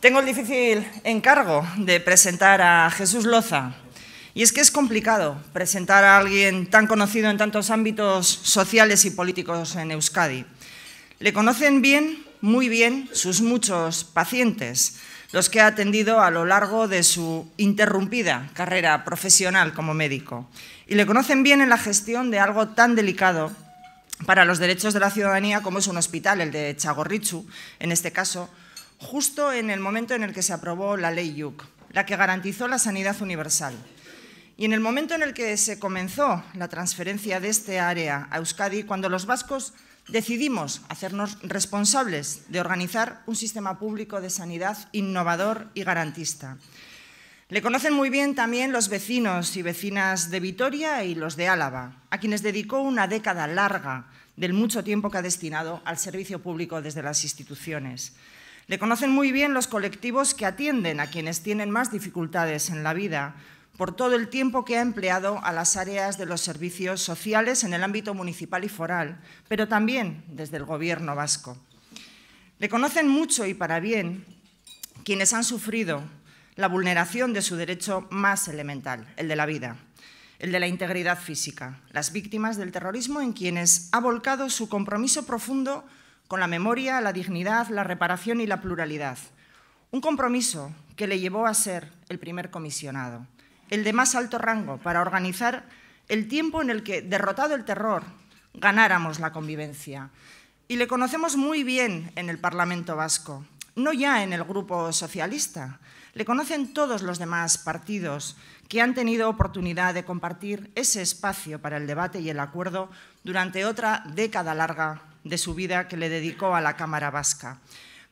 Tengo el difícil encargo de presentar a Jesús Loza. Y es que es complicado presentar a alguien tan conocido en tantos ámbitos sociales y políticos en Euskadi. Le conocen bien, muy bien, sus muchos pacientes, los que ha atendido a lo largo de su interrumpida carrera profesional como médico. Y le conocen bien en la gestión de algo tan delicado para los derechos de la ciudadanía como es un hospital, el de Chagorrichu, en este caso, justo en el momento en el que se aprobó la ley YUC, la que garantizó la sanidad universal. Y en el momento en el que se comenzó la transferencia de este área a Euskadi, cuando los vascos decidimos hacernos responsables de organizar un sistema público de sanidad innovador y garantista. Le conocen muy bien también los vecinos y vecinas de Vitoria y los de Álava, a quienes dedicó una década larga del mucho tiempo que ha destinado al servicio público desde las instituciones. Le conocen muy bien los colectivos que atienden a quienes tienen más dificultades en la vida por todo el tiempo que ha empleado a las áreas de los servicios sociales en el ámbito municipal y foral, pero también desde el Gobierno vasco. Le conocen mucho y para bien quienes han sufrido la vulneración de su derecho más elemental, el de la vida, el de la integridad física, las víctimas del terrorismo en quienes ha volcado su compromiso profundo con la memoria, la dignidad, la reparación y la pluralidad. Un compromiso que le llevó a ser el primer comisionado, el de más alto rango, para organizar el tiempo en el que, derrotado el terror, ganáramos la convivencia. Y le conocemos muy bien en el Parlamento vasco, no ya en el Grupo Socialista, le conocen todos los demás partidos que han tenido oportunidad de compartir ese espacio para el debate y el acuerdo durante otra década larga de su vida que le dedicó a la Cámara Vasca,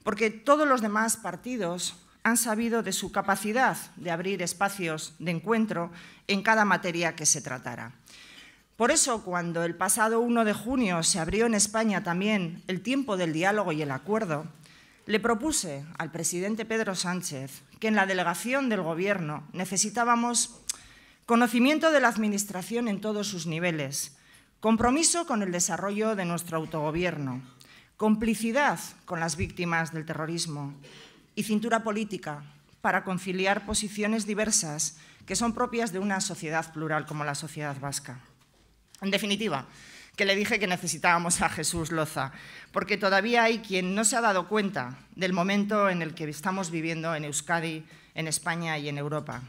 porque todos los demás partidos han sabido de su capacidad de abrir espacios de encuentro en cada materia que se tratara. Por eso, cuando el pasado 1 de junio se abrió en España también el tiempo del diálogo y el acuerdo, le propuse al presidente Pedro Sánchez que en la delegación del Gobierno necesitábamos conocimiento de la Administración en todos sus niveles, Compromiso con el desarrollo de nuestro autogobierno, complicidad con las víctimas del terrorismo y cintura política para conciliar posiciones diversas que son propias de una sociedad plural como la sociedad vasca. En definitiva, que le dije que necesitábamos a Jesús Loza, porque todavía hay quien no se ha dado cuenta del momento en el que estamos viviendo en Euskadi, en España y en Europa.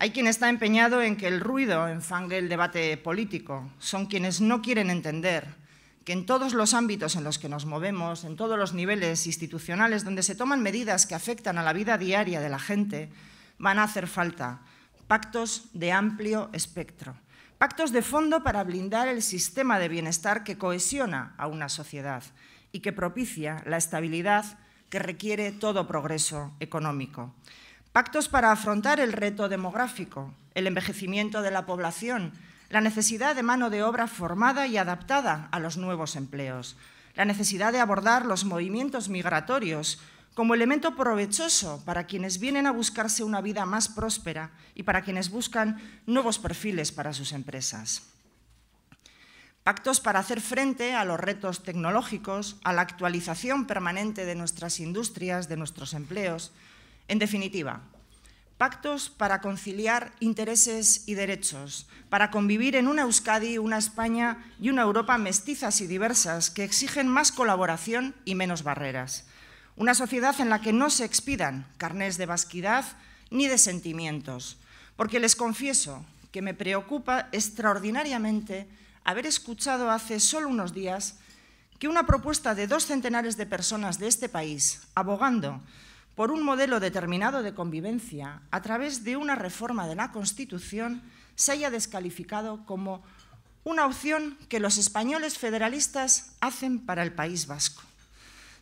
Hay quien está empeñado en que el ruido enfangue el debate político. Son quienes no quieren entender que en todos los ámbitos en los que nos movemos, en todos los niveles institucionales donde se toman medidas que afectan a la vida diaria de la gente, van a hacer falta pactos de amplio espectro, pactos de fondo para blindar el sistema de bienestar que cohesiona a una sociedad y que propicia la estabilidad que requiere todo progreso económico. Pactos para afrontar el reto demográfico, el envejecimiento de la población, la necesidad de mano de obra formada y adaptada a los nuevos empleos, la necesidad de abordar los movimientos migratorios como elemento provechoso para quienes vienen a buscarse una vida más próspera y para quienes buscan nuevos perfiles para sus empresas. Pactos para hacer frente a los retos tecnológicos, a la actualización permanente de nuestras industrias, de nuestros empleos, en definitiva, pactos para conciliar intereses y derechos, para convivir en una Euskadi, una España y una Europa mestizas y diversas que exigen más colaboración y menos barreras. Una sociedad en la que no se expidan carnés de vasquidad ni de sentimientos, porque les confieso que me preocupa extraordinariamente haber escuchado hace solo unos días que una propuesta de dos centenares de personas de este país, abogando por un modelo determinado de convivencia a través de una reforma de la Constitución se haya descalificado como una opción que los españoles federalistas hacen para el País Vasco.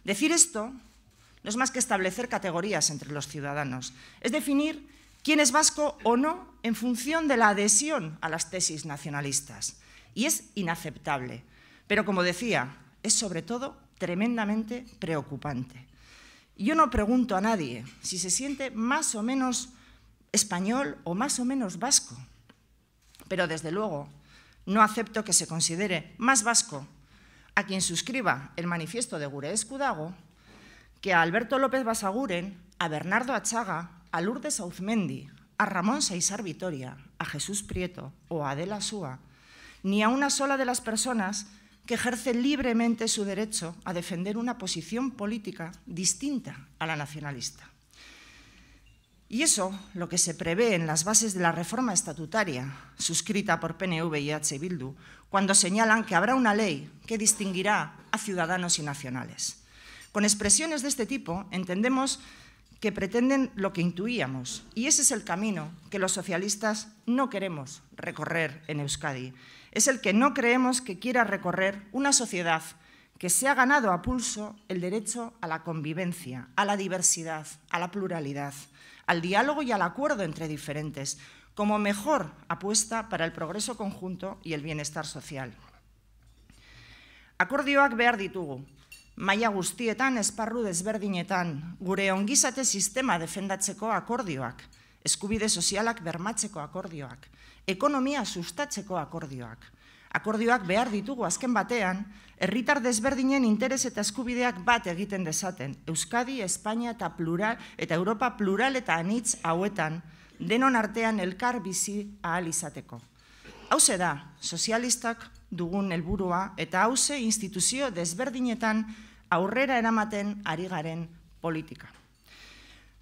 Decir esto no es más que establecer categorías entre los ciudadanos, es definir quién es vasco o no en función de la adhesión a las tesis nacionalistas. Y es inaceptable, pero como decía, es sobre todo tremendamente preocupante. Yo no pregunto a nadie si se siente más o menos español o más o menos vasco, pero desde luego no acepto que se considere más vasco a quien suscriba el manifiesto de Gure Escudago que a Alberto López Basaguren, a Bernardo Achaga, a Lourdes Auzmendi, a Ramón Saizar Vitoria, a Jesús Prieto o a Adela Súa, ni a una sola de las personas que ejerce libremente su derecho a defender una posición política distinta a la nacionalista. Y eso, lo que se prevé en las bases de la reforma estatutaria suscrita por PNV y H. Bildu, cuando señalan que habrá una ley que distinguirá a ciudadanos y nacionales. Con expresiones de este tipo entendemos que pretenden lo que intuíamos, y ese es el camino que los socialistas no queremos recorrer en Euskadi. Es el que no creemos que quiera recorrer una sociedad que se ha ganado a pulso el derecho a la convivencia, a la diversidad, a la pluralidad, al diálogo y al acuerdo entre diferentes, como mejor apuesta para el progreso conjunto y el bienestar social. Akordioak behar ditugu, maila guztietan, esparru desberdinetan, gure ongizate sistema defendatzeko akordioak, eskubide sozialak bermatzeko akordioak, ekonomia sustatzeko akordioak, Akordioak behar ditugu azken batean, herritar desberdinen interes eta eskubideak bat egiten dezaten. Euskadi, Espainia eta plural eta Europa plural eta anitz hauetan denon artean elkar bizi ahal izateko. Hauze da, sozialistak dugun helburua eta hauze instituzio desberdinetan aurrera eramaten ari garen politika.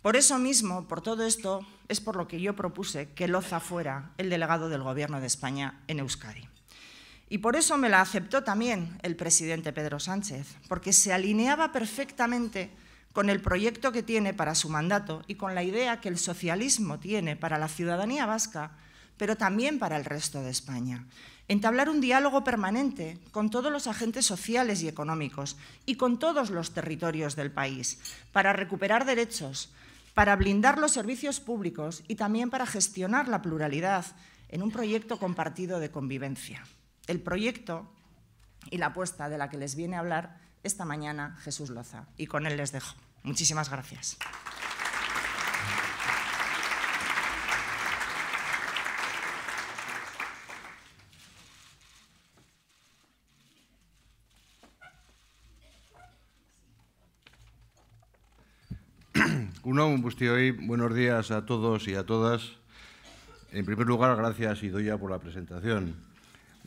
Por eso mismo, por todo esto, es por lo que yo propuse que Loza fuera el delegado del Gobierno de España en Euskadi. Y por eso me la aceptó también el presidente Pedro Sánchez, porque se alineaba perfectamente con el proyecto que tiene para su mandato y con la idea que el socialismo tiene para la ciudadanía vasca, pero también para el resto de España. Entablar un diálogo permanente con todos los agentes sociales y económicos y con todos los territorios del país, para recuperar derechos, para blindar los servicios públicos y también para gestionar la pluralidad en un proyecto compartido de convivencia el proyecto y la apuesta de la que les viene a hablar esta mañana Jesús Loza. Y con él les dejo. Muchísimas gracias. Buenos días a todos y a todas. En primer lugar, gracias Idoya por la presentación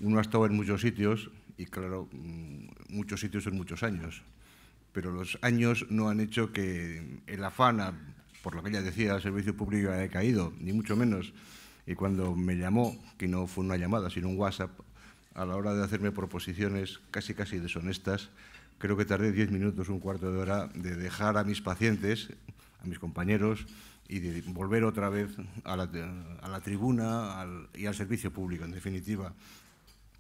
uno ha estado en muchos sitios y claro, mm, muchos sitios en muchos años, pero los años no han hecho que el afán, por lo que ella decía, el servicio público haya caído, ni mucho menos. Y cuando me llamó, que no fue una llamada, sino un WhatsApp, a la hora de hacerme proposiciones casi casi deshonestas, creo que tardé diez minutos, un cuarto de hora, de dejar a mis pacientes, a mis compañeros, y de volver otra vez a la, a la tribuna y al servicio público, en definitiva.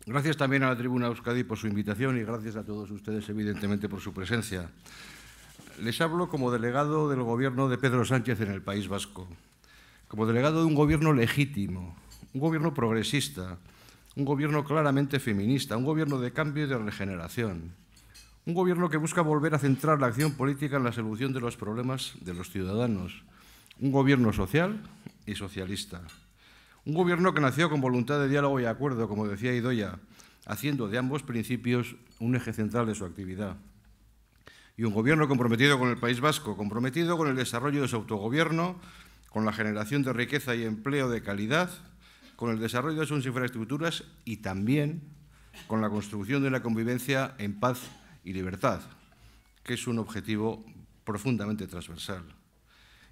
Gracias también a la Tribuna Euskadi por su invitación y gracias a todos ustedes, evidentemente, por su presencia. Les hablo como delegado del gobierno de Pedro Sánchez en el País Vasco, como delegado de un gobierno legítimo, un gobierno progresista, un gobierno claramente feminista, un gobierno de cambio y de regeneración, un gobierno que busca volver a centrar la acción política en la solución de los problemas de los ciudadanos, un gobierno social y socialista. Un gobierno que nació con voluntad de diálogo y acuerdo, como decía Idoya, haciendo de ambos principios un eje central de su actividad. Y un gobierno comprometido con el País Vasco, comprometido con el desarrollo de su autogobierno, con la generación de riqueza y empleo de calidad, con el desarrollo de sus infraestructuras y también con la construcción de una convivencia en paz y libertad, que es un objetivo profundamente transversal.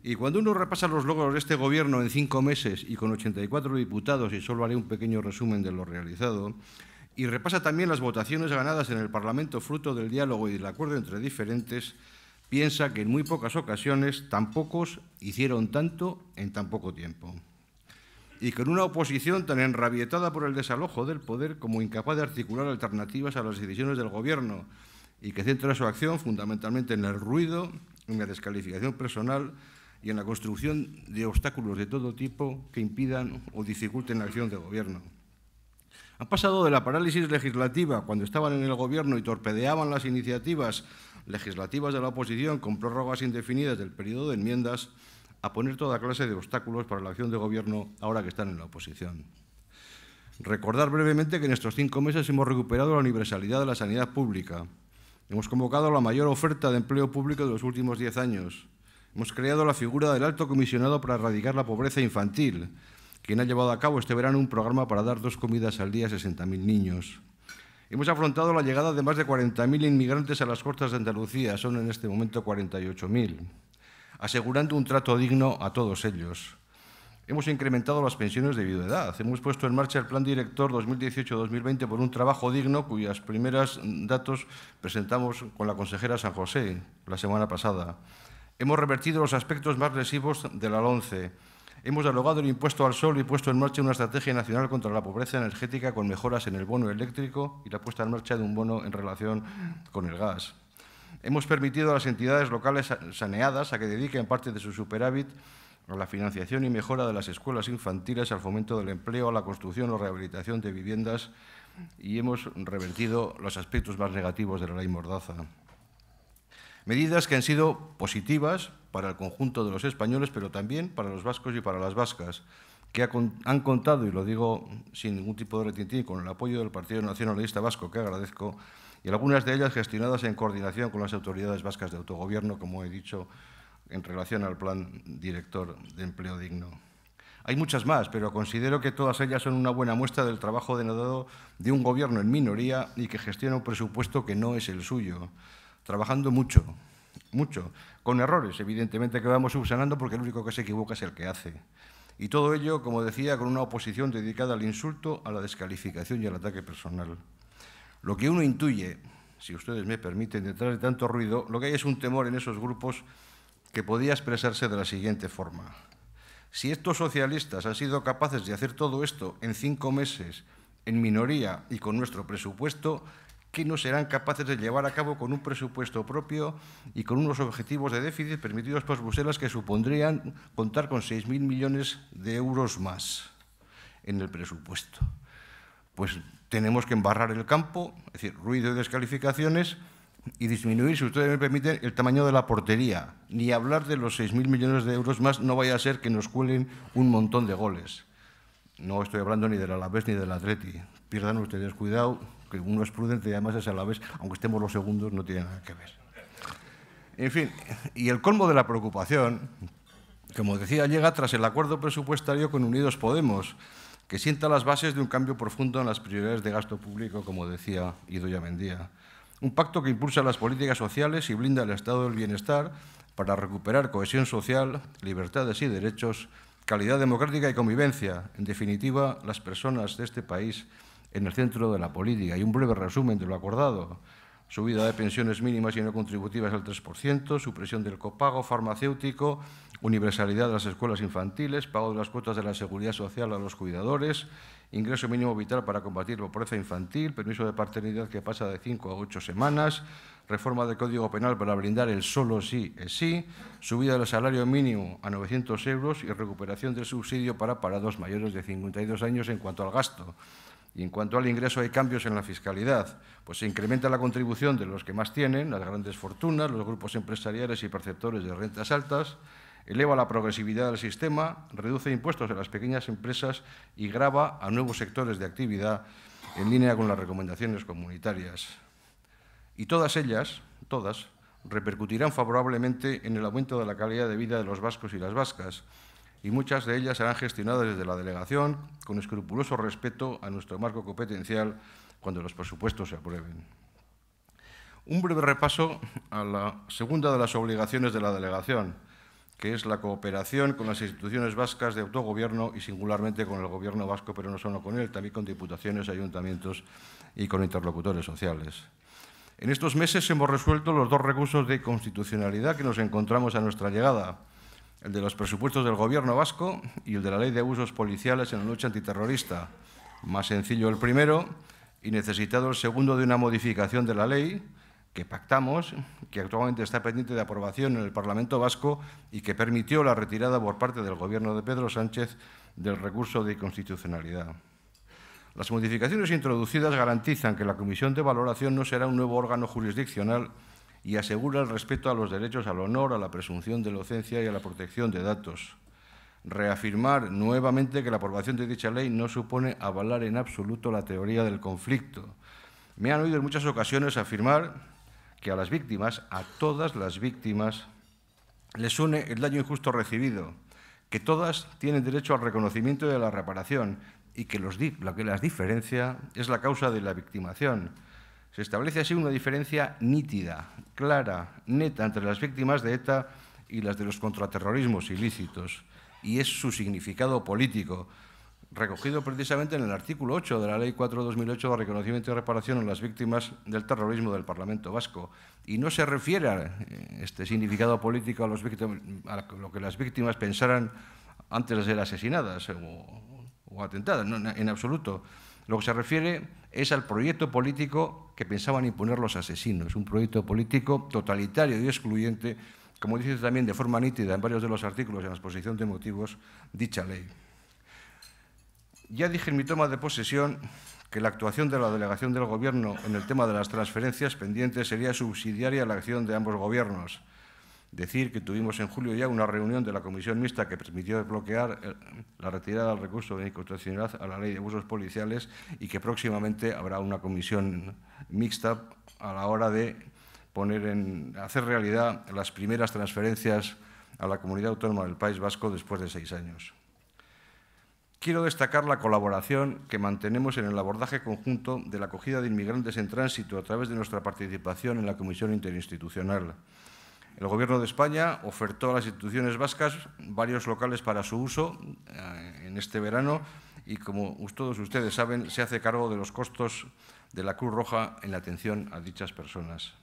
Y cuando uno repasa los logros de este gobierno en cinco meses y con 84 diputados, y solo haré un pequeño resumen de lo realizado, y repasa también las votaciones ganadas en el Parlamento fruto del diálogo y del acuerdo entre diferentes, piensa que en muy pocas ocasiones tan pocos hicieron tanto en tan poco tiempo. Y con una oposición tan enrabietada por el desalojo del poder como incapaz de articular alternativas a las decisiones del Gobierno y que centra su acción fundamentalmente en el ruido, en la descalificación personal y en la construcción de obstáculos de todo tipo que impidan o dificulten la acción del Gobierno. Han pasado de la parálisis legislativa, cuando estaban en el Gobierno y torpedeaban las iniciativas legislativas de la oposición con prórrogas indefinidas del periodo de enmiendas, a poner toda clase de obstáculos para la acción de Gobierno ahora que están en la oposición. Recordar brevemente que en estos cinco meses hemos recuperado la universalidad de la sanidad pública, Hemos convocado la mayor oferta de empleo público de los últimos diez años. Hemos creado la figura del alto comisionado para erradicar la pobreza infantil, quien ha llevado a cabo este verano un programa para dar dos comidas al día a 60.000 niños. Hemos afrontado la llegada de más de 40.000 inmigrantes a las costas de Andalucía, son en este momento 48.000, asegurando un trato digno a todos ellos. Hemos incrementado las pensiones de viudedad. Hemos puesto en marcha el Plan Director 2018-2020 por un trabajo digno, cuyas primeras datos presentamos con la consejera San José la semana pasada. Hemos revertido los aspectos más lesivos de la LONCE Hemos dialogado el impuesto al sol y puesto en marcha una estrategia nacional contra la pobreza energética con mejoras en el bono eléctrico y la puesta en marcha de un bono en relación con el gas. Hemos permitido a las entidades locales saneadas a que dediquen parte de su superávit a la financiación y mejora de las escuelas infantiles, al fomento del empleo, a la construcción o rehabilitación de viviendas y hemos revertido los aspectos más negativos de la ley Mordaza. Medidas que han sido positivas para el conjunto de los españoles, pero también para los vascos y para las vascas, que han contado, y lo digo sin ningún tipo de retintín, con el apoyo del Partido Nacionalista Vasco, que agradezco, y algunas de ellas gestionadas en coordinación con las autoridades vascas de autogobierno, como he dicho, en relación al Plan Director de Empleo Digno. Hay muchas más, pero considero que todas ellas son una buena muestra del trabajo denodado de un gobierno en minoría y que gestiona un presupuesto que no es el suyo trabajando mucho, mucho, con errores, evidentemente, que vamos subsanando porque el único que se equivoca es el que hace. Y todo ello, como decía, con una oposición dedicada al insulto, a la descalificación y al ataque personal. Lo que uno intuye, si ustedes me permiten, detrás de tanto ruido, lo que hay es un temor en esos grupos que podía expresarse de la siguiente forma. Si estos socialistas han sido capaces de hacer todo esto en cinco meses, en minoría y con nuestro presupuesto, que no serán capaces de llevar a cabo con un presupuesto propio y con unos objetivos de déficit permitidos por Bruselas que supondrían contar con 6.000 millones de euros más en el presupuesto. Pues tenemos que embarrar el campo, es decir, ruido y descalificaciones, y disminuir, si ustedes me permiten, el tamaño de la portería. Ni hablar de los 6.000 millones de euros más, no vaya a ser que nos cuelen un montón de goles. No estoy hablando ni del Alavés ni del Atleti. Pierdan ustedes cuidado, que uno es prudente y además es a la vez, aunque estemos los segundos, no tiene nada que ver. En fin, y el colmo de la preocupación, como decía, llega tras el acuerdo presupuestario con Unidos Podemos, que sienta las bases de un cambio profundo en las prioridades de gasto público, como decía Idoya Mendía. Un pacto que impulsa las políticas sociales y blinda el estado del bienestar para recuperar cohesión social, libertades y derechos, calidad democrática y convivencia. En definitiva, las personas de este país en el centro de la política. Y un breve resumen de lo acordado. Subida de pensiones mínimas y no contributivas al 3%, supresión del copago farmacéutico, universalidad de las escuelas infantiles, pago de las cuotas de la seguridad social a los cuidadores, ingreso mínimo vital para combatir la pobreza infantil, permiso de paternidad que pasa de 5 a 8 semanas, reforma del Código Penal para brindar el solo sí es sí, subida del salario mínimo a 900 euros y recuperación del subsidio para parados mayores de 52 años en cuanto al gasto. Y en cuanto al ingreso hay cambios en la fiscalidad, pues se incrementa la contribución de los que más tienen, las grandes fortunas, los grupos empresariales y perceptores de rentas altas, eleva la progresividad del sistema, reduce impuestos en las pequeñas empresas y grava a nuevos sectores de actividad en línea con las recomendaciones comunitarias. Y todas ellas, todas, repercutirán favorablemente en el aumento de la calidad de vida de los vascos y las vascas, y muchas de ellas serán gestionadas desde la delegación con escrupuloso respeto a nuestro marco competencial cuando los presupuestos se aprueben. Un breve repaso a la segunda de las obligaciones de la delegación, que es la cooperación con las instituciones vascas de autogobierno y singularmente con el gobierno vasco, pero no solo con él, también con diputaciones, ayuntamientos y con interlocutores sociales. En estos meses hemos resuelto los dos recursos de constitucionalidad que nos encontramos a nuestra llegada el de los presupuestos del Gobierno vasco y el de la Ley de Usos Policiales en la lucha antiterrorista. Más sencillo el primero y necesitado el segundo de una modificación de la ley que pactamos, que actualmente está pendiente de aprobación en el Parlamento vasco y que permitió la retirada por parte del Gobierno de Pedro Sánchez del recurso de inconstitucionalidad. Las modificaciones introducidas garantizan que la Comisión de Valoración no será un nuevo órgano jurisdiccional y asegura el respeto a los derechos al honor, a la presunción de inocencia y a la protección de datos. Reafirmar nuevamente que la aprobación de dicha ley no supone avalar en absoluto la teoría del conflicto. Me han oído en muchas ocasiones afirmar que a las víctimas, a todas las víctimas, les une el daño injusto recibido, que todas tienen derecho al reconocimiento y a la reparación y que lo que las diferencia es la causa de la victimación. Se establece así una diferencia nítida, clara, neta entre las víctimas de ETA y las de los contraterrorismos ilícitos, y es su significado político, recogido precisamente en el artículo 8 de la Ley 4-2008 de reconocimiento y reparación a las víctimas del terrorismo del Parlamento Vasco. Y no se refiere a eh, este significado político a, lo que las víctimas pensaran antes de ser asesinadas o, atentadas, en absoluto. Lo que se refiere es al proyecto político que pensaban imponer los asesinos, un proyecto político totalitario y excluyente, como dice también de forma nítida en varios de los artículos en la exposición de motivos dicha ley. Ya dije en mi toma de posesión que la actuación de la delegación del Gobierno en el tema de las transferencias pendientes sería subsidiaria a la acción de ambos gobiernos. Decir que tuvimos en julio ya una reunión de la comisión mixta que permitió desbloquear la retirada del recurso de inconstitucionalidad a la ley de abusos policiales y que próximamente habrá una comisión mixta a la hora de poner en, hacer realidad las primeras transferencias a la comunidad autónoma del País Vasco después de seis años. Quiero destacar la colaboración que mantenemos en el abordaje conjunto de la acogida de inmigrantes en tránsito a través de nuestra participación en la Comisión Interinstitucional. El Gobierno de España ofertó a las instituciones vascas varios locales para su uso eh, en este verano y, como todos ustedes saben, se hace cargo de los costos de la Cruz Roja en la atención a dichas personas.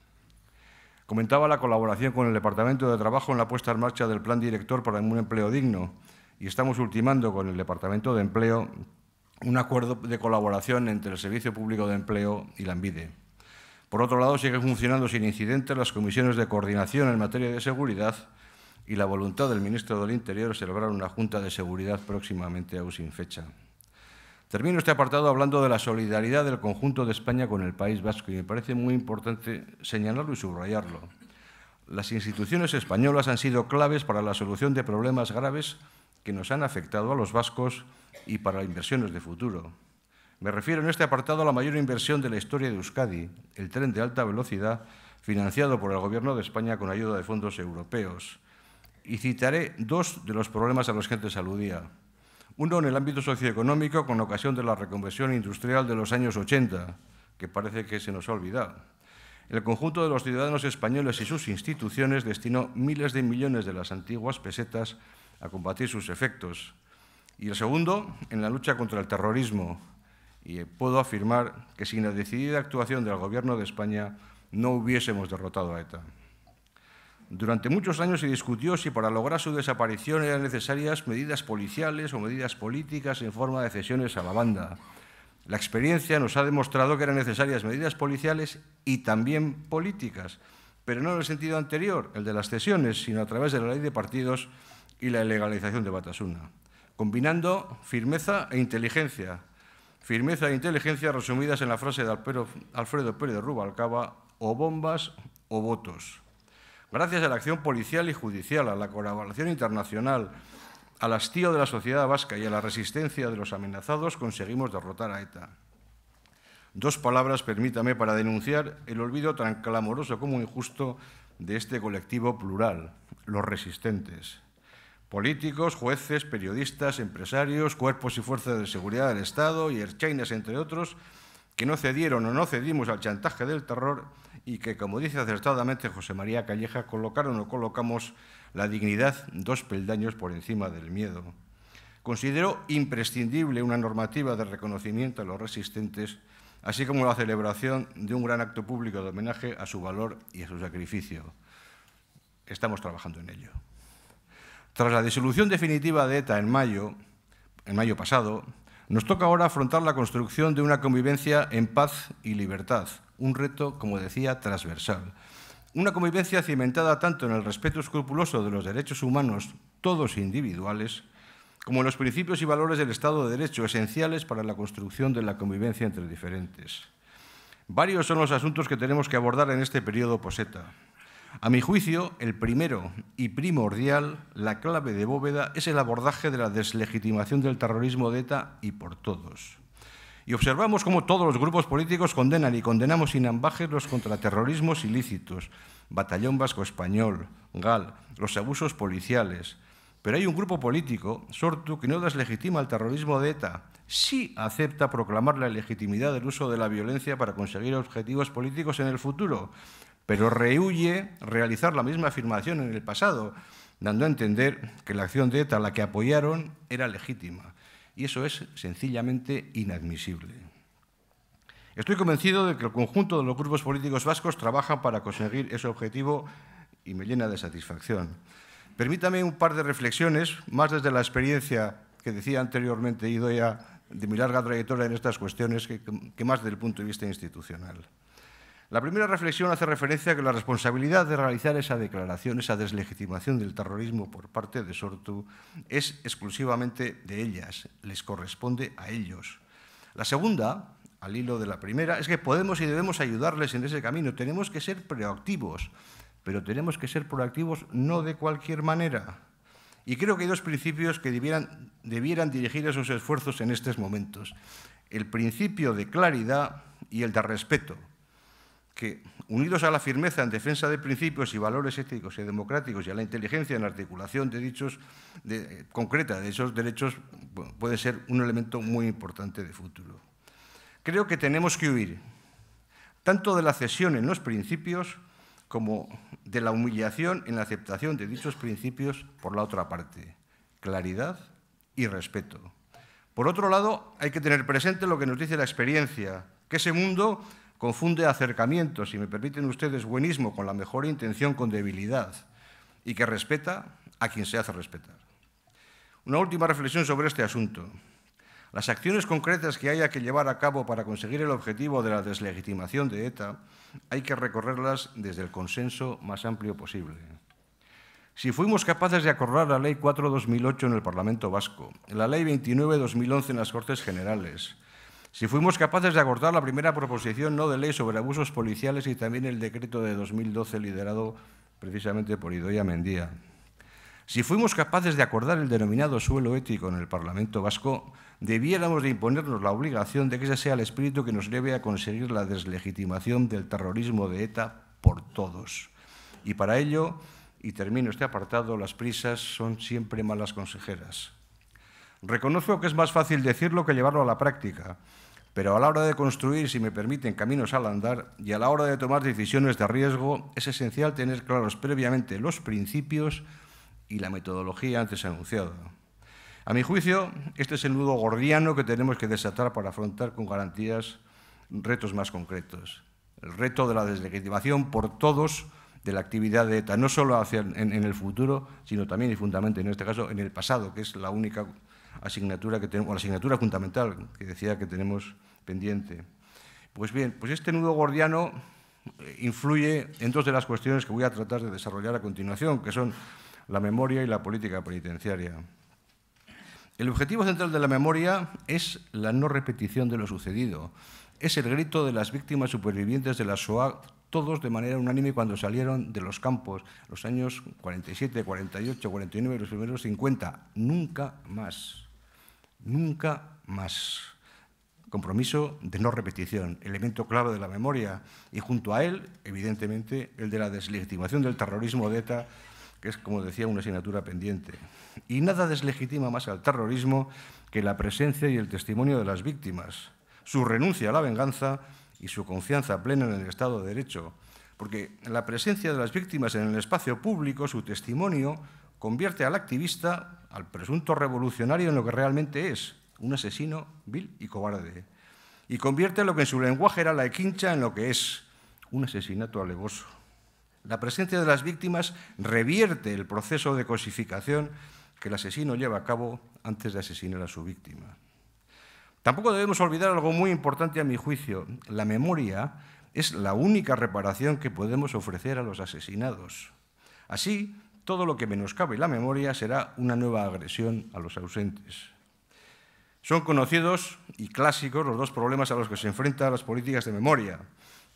Comentaba la colaboración con el Departamento de Trabajo en la puesta en marcha del Plan Director para un Empleo Digno, y estamos ultimando con el Departamento de Empleo un acuerdo de colaboración entre el Servicio Público de Empleo y la ANVIDE. Por otro lado, siguen funcionando sin incidentes las comisiones de coordinación en materia de seguridad y la voluntad del ministro del Interior es celebrar una junta de seguridad próximamente aún sin fecha. Termino este apartado hablando de la solidaridad del conjunto de España con el País Vasco y me parece muy importante señalarlo y subrayarlo. Las instituciones españolas han sido claves para la solución de problemas graves que nos han afectado a los vascos y para inversiones de futuro. Me refiero en este apartado a la mayor inversión de la historia de Euskadi, el tren de alta velocidad, financiado por el Gobierno de España con ayuda de fondos europeos. Y citaré dos de los problemas a los que antes aludía. Uno en el ámbito socioeconómico con ocasión de la reconversión industrial de los años 80, que parece que se nos ha olvidado. El conjunto de los ciudadanos españoles y sus instituciones destinó miles de millones de las antiguas pesetas a combatir sus efectos. Y el segundo, en la lucha contra el terrorismo. Y puedo afirmar que sin la decidida actuación del Gobierno de España no hubiésemos derrotado a ETA. Durante muchos años se discutió si para lograr su desaparición eran necesarias medidas policiales o medidas políticas en forma de cesiones a la banda. La experiencia nos ha demostrado que eran necesarias medidas policiales y también políticas, pero no en el sentido anterior, el de las cesiones, sino a través de la ley de partidos y la legalización de Batasuna, combinando firmeza e inteligencia. Firmeza e inteligencia resumidas en la frase de Alfredo Pérez de Rubalcaba, o bombas o votos. Gracias a la acción policial y judicial, a la colaboración internacional, al hastío de la sociedad vasca y a la resistencia de los amenazados, conseguimos derrotar a ETA. Dos palabras, permítame, para denunciar el olvido tan clamoroso como injusto de este colectivo plural, los resistentes políticos, jueces, periodistas, empresarios, cuerpos y fuerzas de seguridad del Estado y erchainas, entre otros, que no cedieron o no cedimos al chantaje del terror y que, como dice acertadamente José María Calleja, colocaron o colocamos la dignidad dos peldaños por encima del miedo. Considero imprescindible una normativa de reconocimiento a los resistentes, así como la celebración de un gran acto público de homenaje a su valor y a su sacrificio. Estamos trabajando en ello. Tras la disolución definitiva de ETA en mayo, en mayo pasado, nos toca ahora afrontar la construcción de una convivencia en paz y libertad, un reto, como decía, transversal. Una convivencia cimentada tanto en el respeto escrupuloso de los derechos humanos, todos individuales, como en los principios y valores del Estado de Derecho, esenciales para la construcción de la convivencia entre diferentes. Varios son los asuntos que tenemos que abordar en este periodo poseta. A mi juicio, el primero y primordial, la clave de bóveda, es el abordaje de la deslegitimación del terrorismo de ETA y por todos. Y observamos cómo todos los grupos políticos condenan y condenamos sin ambajes los contraterrorismos ilícitos, Batallón Vasco Español, GAL, los abusos policiales. Pero hay un grupo político, Sortu, que no deslegitima el terrorismo de ETA, sí acepta proclamar la legitimidad del uso de la violencia para conseguir objetivos políticos en el futuro, pero rehuye realizar la misma afirmación en el pasado, dando a entender que la acción de ETA, la que apoyaron, era legítima. Y eso es sencillamente inadmisible. Estoy convencido de que el conjunto de los grupos políticos vascos trabajan para conseguir ese objetivo y me llena de satisfacción. Permítame un par de reflexiones, más desde la experiencia que decía anteriormente Idoia de mi larga trayectoria en estas cuestiones, que, más desde el punto de vista institucional. La primera reflexión hace referencia a que la responsabilidad de realizar esa declaración, esa deslegitimación del terrorismo por parte de Sortu, es exclusivamente de ellas, les corresponde a ellos. La segunda, al hilo de la primera, es que podemos y debemos ayudarles en ese camino. Tenemos que ser proactivos, pero tenemos que ser proactivos no de cualquier manera. Y creo que hay dos principios que debieran, debieran dirigir esos esfuerzos en estos momentos. El principio de claridad y el de respeto que, unidos a la firmeza en defensa de principios y valores éticos y democráticos y a la inteligencia en la articulación de dichos de, concreta de esos derechos, puede ser un elemento muy importante de futuro. Creo que tenemos que huir tanto de la cesión en los principios como de la humillación en la aceptación de dichos principios por la otra parte. Claridad y respeto. Por otro lado, hay que tener presente lo que nos dice la experiencia, que ese mundo confunde acercamientos, si me permiten ustedes, buenismo con la mejor intención con debilidad y que respeta a quien se hace respetar. Una última reflexión sobre este asunto. Las acciones concretas que haya que llevar a cabo para conseguir el objetivo de la deslegitimación de ETA hay que recorrerlas desde el consenso más amplio posible. Si fuimos capaces de acordar la Ley 4-2008 en el Parlamento Vasco, la Ley 29-2011 en las Cortes Generales, si fuimos capaces de acordar la primera proposición no de ley sobre abusos policiales y también el decreto de 2012 liderado precisamente por Idoia Mendía. Si fuimos capaces de acordar el denominado suelo ético en el Parlamento vasco, debiéramos de imponernos la obligación de que ese sea el espíritu que nos lleve a conseguir la deslegitimación del terrorismo de ETA por todos. Y para ello, y termino este apartado, las prisas son siempre malas consejeras. Reconozco que es más fácil decirlo que llevarlo a la práctica, pero a la hora de construir, si me permiten, caminos al andar y a la hora de tomar decisiones de riesgo, es esencial tener claros previamente los principios y la metodología antes anunciada. A mi juicio, este es el nudo gordiano que tenemos que desatar para afrontar con garantías retos más concretos. El reto de la deslegitimación por todos de la actividad de ETA, no solo hacia, en, en el futuro, sino también y fundamentalmente en este caso en el pasado, que es la única asignatura que tenemos, la asignatura fundamental que decía que tenemos pendiente. Pues bien, pues este nudo gordiano eh, influye en dos de las cuestiones que voy a tratar de desarrollar a continuación, que son la memoria y la política penitenciaria. El objetivo central de la memoria es la no repetición de lo sucedido. Es el grito de las víctimas supervivientes de la SOA, todos de manera unánime cuando salieron de los campos, los años 47, 48, 49 los primeros 50. Nunca más nunca más. Compromiso de no repetición, elemento clave de la memoria, y junto a él, evidentemente, el de la deslegitimación del terrorismo de ETA, que es, como decía, una asignatura pendiente. Y nada deslegitima más al terrorismo que la presencia y el testimonio de las víctimas, su renuncia a la venganza y su confianza plena en el Estado de Derecho, porque la presencia de las víctimas en el espacio público, su testimonio, convierte al activista, al presunto revolucionario, en lo que realmente es, un asesino vil y cobarde. Y convierte lo que en su lenguaje era la equincha en lo que es un asesinato alevoso. La presencia de las víctimas revierte el proceso de cosificación que el asesino lleva a cabo antes de asesinar a su víctima. Tampoco debemos olvidar algo muy importante a mi juicio. La memoria es la única reparación que podemos ofrecer a los asesinados. Así, todo lo que menoscabe la memoria será una nueva agresión a los ausentes. Son conocidos y clásicos los dos problemas a los que se enfrentan las políticas de memoria,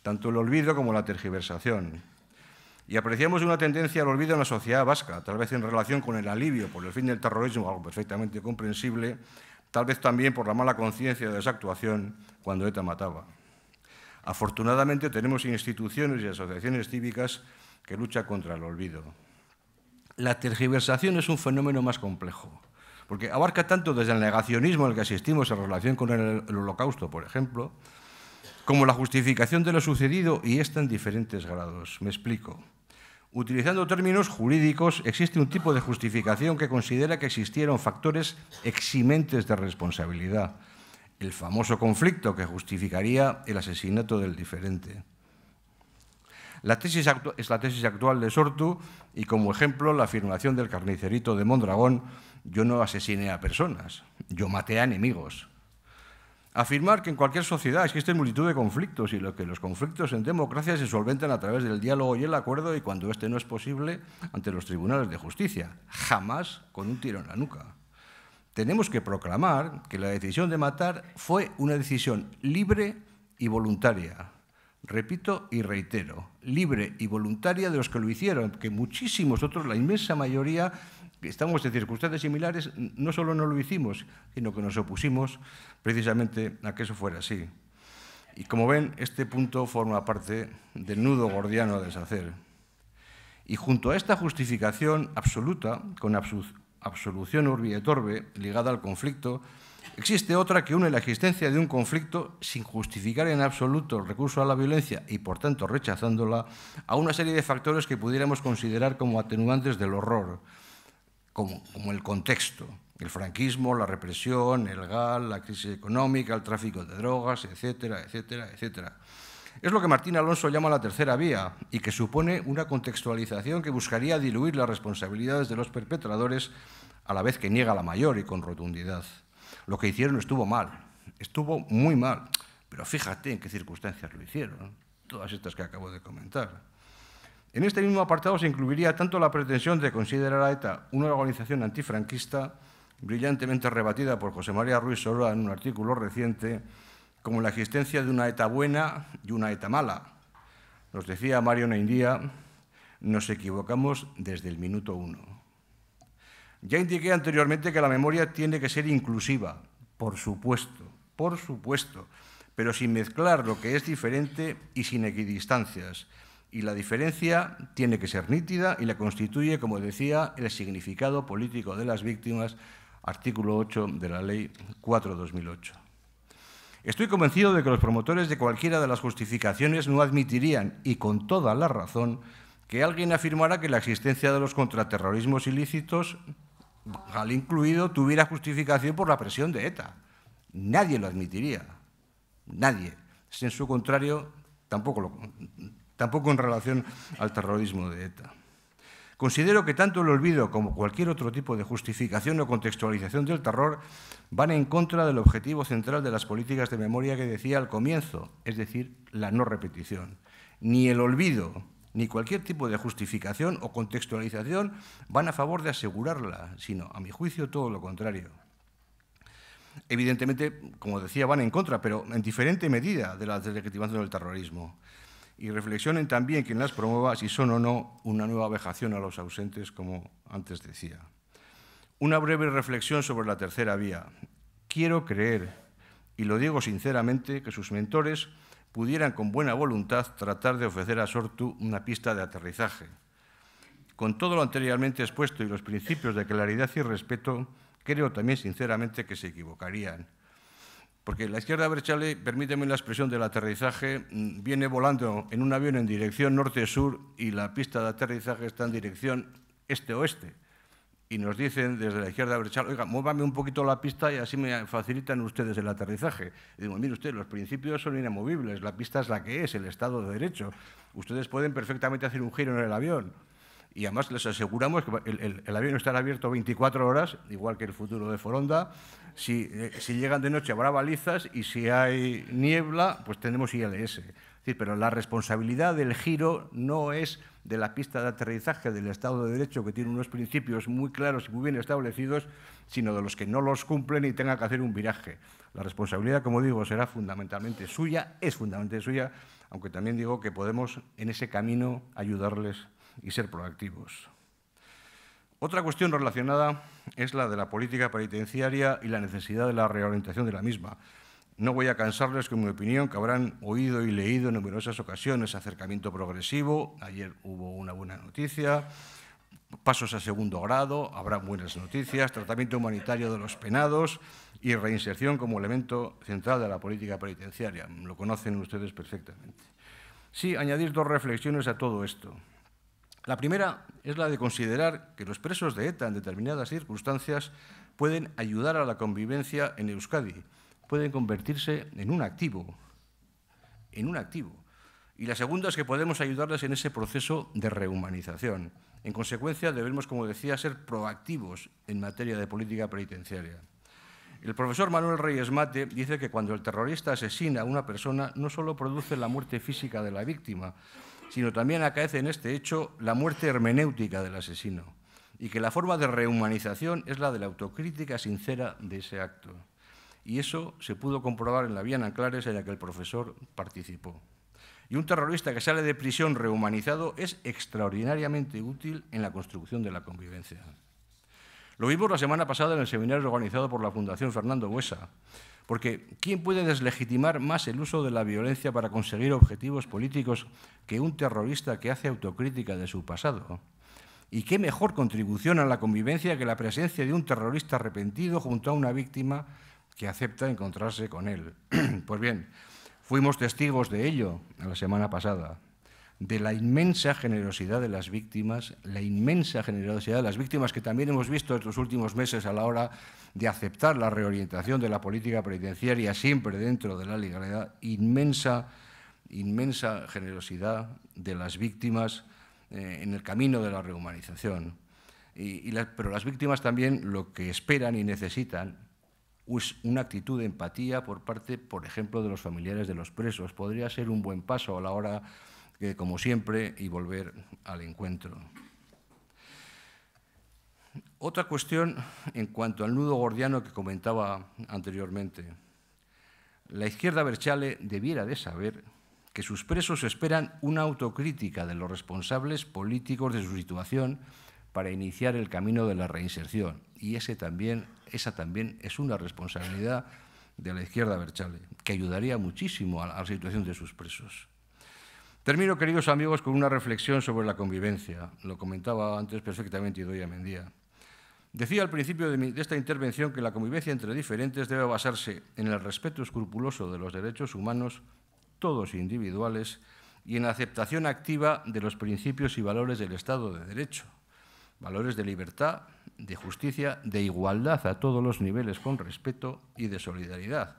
tanto el olvido como la tergiversación. Y apreciamos una tendencia al olvido en la sociedad vasca, tal vez en relación con el alivio por el fin del terrorismo, algo perfectamente comprensible, tal vez también por la mala conciencia de esa actuación cuando ETA mataba. Afortunadamente tenemos instituciones y asociaciones cívicas que luchan contra el olvido. La tergiversación es un fenómeno más complejo, porque abarca tanto desde el negacionismo al que asistimos en relación con el, holocausto, por ejemplo, como la justificación de lo sucedido y está en diferentes grados. Me explico. Utilizando términos jurídicos, existe un tipo de justificación que considera que existieron factores eximentes de responsabilidad, el famoso conflicto que justificaría el asesinato del diferente. La tesis es la tesis actual de Sortu y como ejemplo la afirmación del carnicerito de Mondragón, yo no asesiné a personas, yo maté a enemigos afirmar que en cualquier sociedad existen multitud de conflictos y que los conflictos en democracia se solventan a través del diálogo y el acuerdo y cuando este no es posible ante los tribunales de justicia, jamás con un tiro en la nuca. Tenemos que proclamar que la decisión de matar fue una decisión libre y voluntaria. Repito y reitero, libre y voluntaria de los que lo hicieron, que muchísimos otros, la inmensa mayoría, estamos en circunstancias similares, no solo no lo hicimos, sino que nos opusimos precisamente a que eso fuera así. Y como ven, este punto forma parte del nudo gordiano a deshacer. Y junto a esta justificación absoluta, con absolución urbi et orbe, ligada al conflicto, existe otra que une la existencia de un conflicto sin justificar en absoluto el recurso a la violencia y, por tanto, rechazándola, a una serie de factores que pudiéramos considerar como atenuantes del horror, como, el contexto, el franquismo, la represión, el GAL, la crisis económica, el tráfico de drogas, etcétera, etcétera, etcétera. Es lo que Martín Alonso llama la tercera vía y que supone una contextualización que buscaría diluir las responsabilidades de los perpetradores a la vez que niega la mayor y con rotundidad. Lo que hicieron estuvo mal, estuvo muy mal, pero fíjate en qué circunstancias lo hicieron, todas estas que acabo de comentar. En este mismo apartado se incluiría tanto la pretensión de considerar a ETA una organización antifranquista, brillantemente rebatida por José María Ruiz Soroa en un artículo reciente, como la existencia de una ETA buena y una ETA mala. Nos decía Mario Naindía, nos equivocamos desde el minuto uno. Ya indiqué anteriormente que la memoria tiene que ser inclusiva, por supuesto, por supuesto, pero sin mezclar lo que es diferente y sin equidistancias, y la diferencia tiene que ser nítida y la constituye, como decía, el significado político de las víctimas, artículo 8 de la Ley 4-2008. Estoy convencido de que los promotores de cualquiera de las justificaciones no admitirían, y con toda la razón, que alguien afirmara que la existencia de los contraterrorismos ilícitos, al incluido, tuviera justificación por la presión de ETA. Nadie lo admitiría. Nadie. En su contrario, tampoco lo, tampoco en relación al terrorismo de ETA. Considero que tanto el olvido como cualquier otro tipo de justificación o contextualización del terror van en contra del objetivo central de las políticas de memoria que decía al comienzo, es decir, la no repetición. Ni el olvido ni cualquier tipo de justificación o contextualización van a favor de asegurarla, sino, a mi juicio, todo lo contrario. Evidentemente, como decía, van en contra, pero en diferente medida de la deslegitimación del terrorismo y reflexionen también quien las promueva si son o no una nueva vejación a los ausentes, como antes decía. Una breve reflexión sobre la tercera vía. Quiero creer, y lo digo sinceramente, que sus mentores pudieran con buena voluntad tratar de ofrecer a Sortu una pista de aterrizaje. Con todo lo anteriormente expuesto y los principios de claridad y respeto, creo también sinceramente que se equivocarían porque la izquierda Berchale, permíteme la expresión del aterrizaje, mm, viene volando en un avión en dirección norte-sur y la pista de aterrizaje está en dirección este-oeste. Y nos dicen desde la izquierda Berchale, oiga, muévame un poquito la pista y así me facilitan ustedes el aterrizaje. Y digo, mire usted, los principios son inamovibles, la pista es la que es, el Estado de Derecho. Ustedes pueden perfectamente hacer un giro en el avión y además les aseguramos que el, avión estará abierto 24 horas, igual que el futuro de Foronda. Si, eh, si, llegan de noche habrá balizas y si hay niebla, pues tenemos ILS. pero la responsabilidad del giro no es de la pista de aterrizaje del Estado de Derecho, que tiene unos principios muy claros y muy bien establecidos, sino de los que no los cumplen y tengan que hacer un viraje. La responsabilidad, como digo, será fundamentalmente suya, es fundamentalmente suya, aunque también digo que podemos en ese camino ayudarles y ser proactivos. Otra cuestión relacionada es la de la política penitenciaria y la necesidad de la reorientación de la misma. No voy a cansarles con mi opinión, que habrán oído y leído en numerosas ocasiones acercamiento progresivo. Ayer hubo una buena noticia. Pasos a segundo grado, habrá buenas noticias, tratamiento humanitario de los penados y reinserción como elemento central de la política penitenciaria. Lo conocen ustedes perfectamente. Sí, añadir dos reflexiones a todo esto. La primera es la de considerar que los presos de ETA en determinadas circunstancias pueden ayudar a la convivencia en Euskadi, pueden convertirse en un activo, en un activo. Y la segunda es que podemos ayudarles en ese proceso de rehumanización. En consecuencia, debemos, como decía, ser proactivos en materia de política penitenciaria. El profesor Manuel Reyes Mate dice que cuando el terrorista asesina a una persona no solo produce la muerte física de la víctima, sino también acaece en este hecho la muerte hermenéutica del asesino, y que la forma de rehumanización es la de la autocrítica sincera de ese acto. Y eso se pudo comprobar en la vía Anclares en la que el profesor participó. Y un terrorista que sale de prisión rehumanizado es extraordinariamente útil en la construcción de la convivencia. Lo vimos la semana pasada en el seminario organizado por la Fundación Fernando Buesa, porque ¿quién puede deslegitimar más el uso de la violencia para conseguir objetivos políticos que un terrorista que hace autocrítica de su pasado? ¿Y qué mejor contribución a la convivencia que la presencia de un terrorista arrepentido junto a una víctima que acepta encontrarse con él? pues bien, fuimos testigos de ello la semana pasada de la inmensa generosidad de las víctimas, la inmensa generosidad de las víctimas que también hemos visto en los últimos meses a la hora de aceptar la reorientación de la política penitenciaria siempre dentro de la legalidad, inmensa, inmensa generosidad de las víctimas eh, en el camino de la rehumanización. pero las víctimas también lo que esperan y necesitan es una actitud de empatía por parte, por ejemplo, de los familiares de los presos. Podría ser un buen paso a la hora como siempre, y volver al encuentro. Otra cuestión en cuanto al nudo gordiano que comentaba anteriormente. La izquierda Berchale debiera de saber que sus presos esperan una autocrítica de los responsables políticos de su situación para iniciar el camino de la reinserción. Y ese esa también es una responsabilidad de la izquierda Berchale, que ayudaría muchísimo a la situación de sus presos. Termino, queridos amigos, con una reflexión sobre la convivencia. Lo comentaba antes perfectamente Idoia Mendía. Decía al principio de, de, esta intervención que la convivencia entre diferentes debe basarse en el respeto escrupuloso de los derechos humanos, todos individuales, y en la aceptación activa de los principios y valores del Estado de Derecho, valores de libertad, de justicia, de igualdad a todos los niveles con respeto y de solidaridad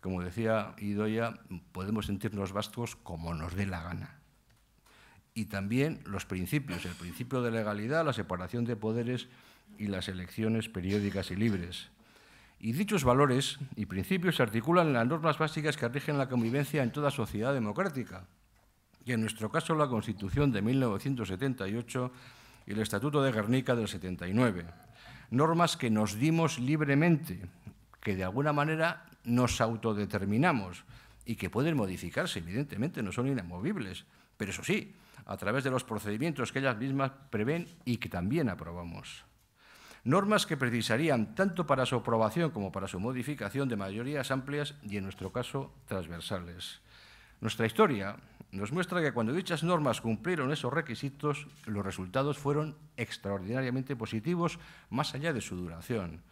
como decía Idoya, podemos sentirnos vascos como nos dé la gana. Y también los principios, el principio de legalidad, la separación de poderes y las elecciones periódicas y libres. Y dichos valores y principios se articulan en las normas básicas que rigen la convivencia en toda sociedad democrática, y en nuestro caso la Constitución de 1978 y el Estatuto de Guernica del 79. Normas que nos dimos libremente, que de alguna manera nos autodeterminamos y que pueden modificarse, evidentemente, no son inamovibles, pero eso sí, a través de los procedimientos que ellas mismas prevén y que también aprobamos. Normas que precisarían, tanto para su aprobación como para su modificación, de mayorías amplias y, en nuestro caso, transversales. Nuestra historia nos muestra que cuando dichas normas cumplieron esos requisitos, los resultados fueron extraordinariamente positivos, más allá de su duración.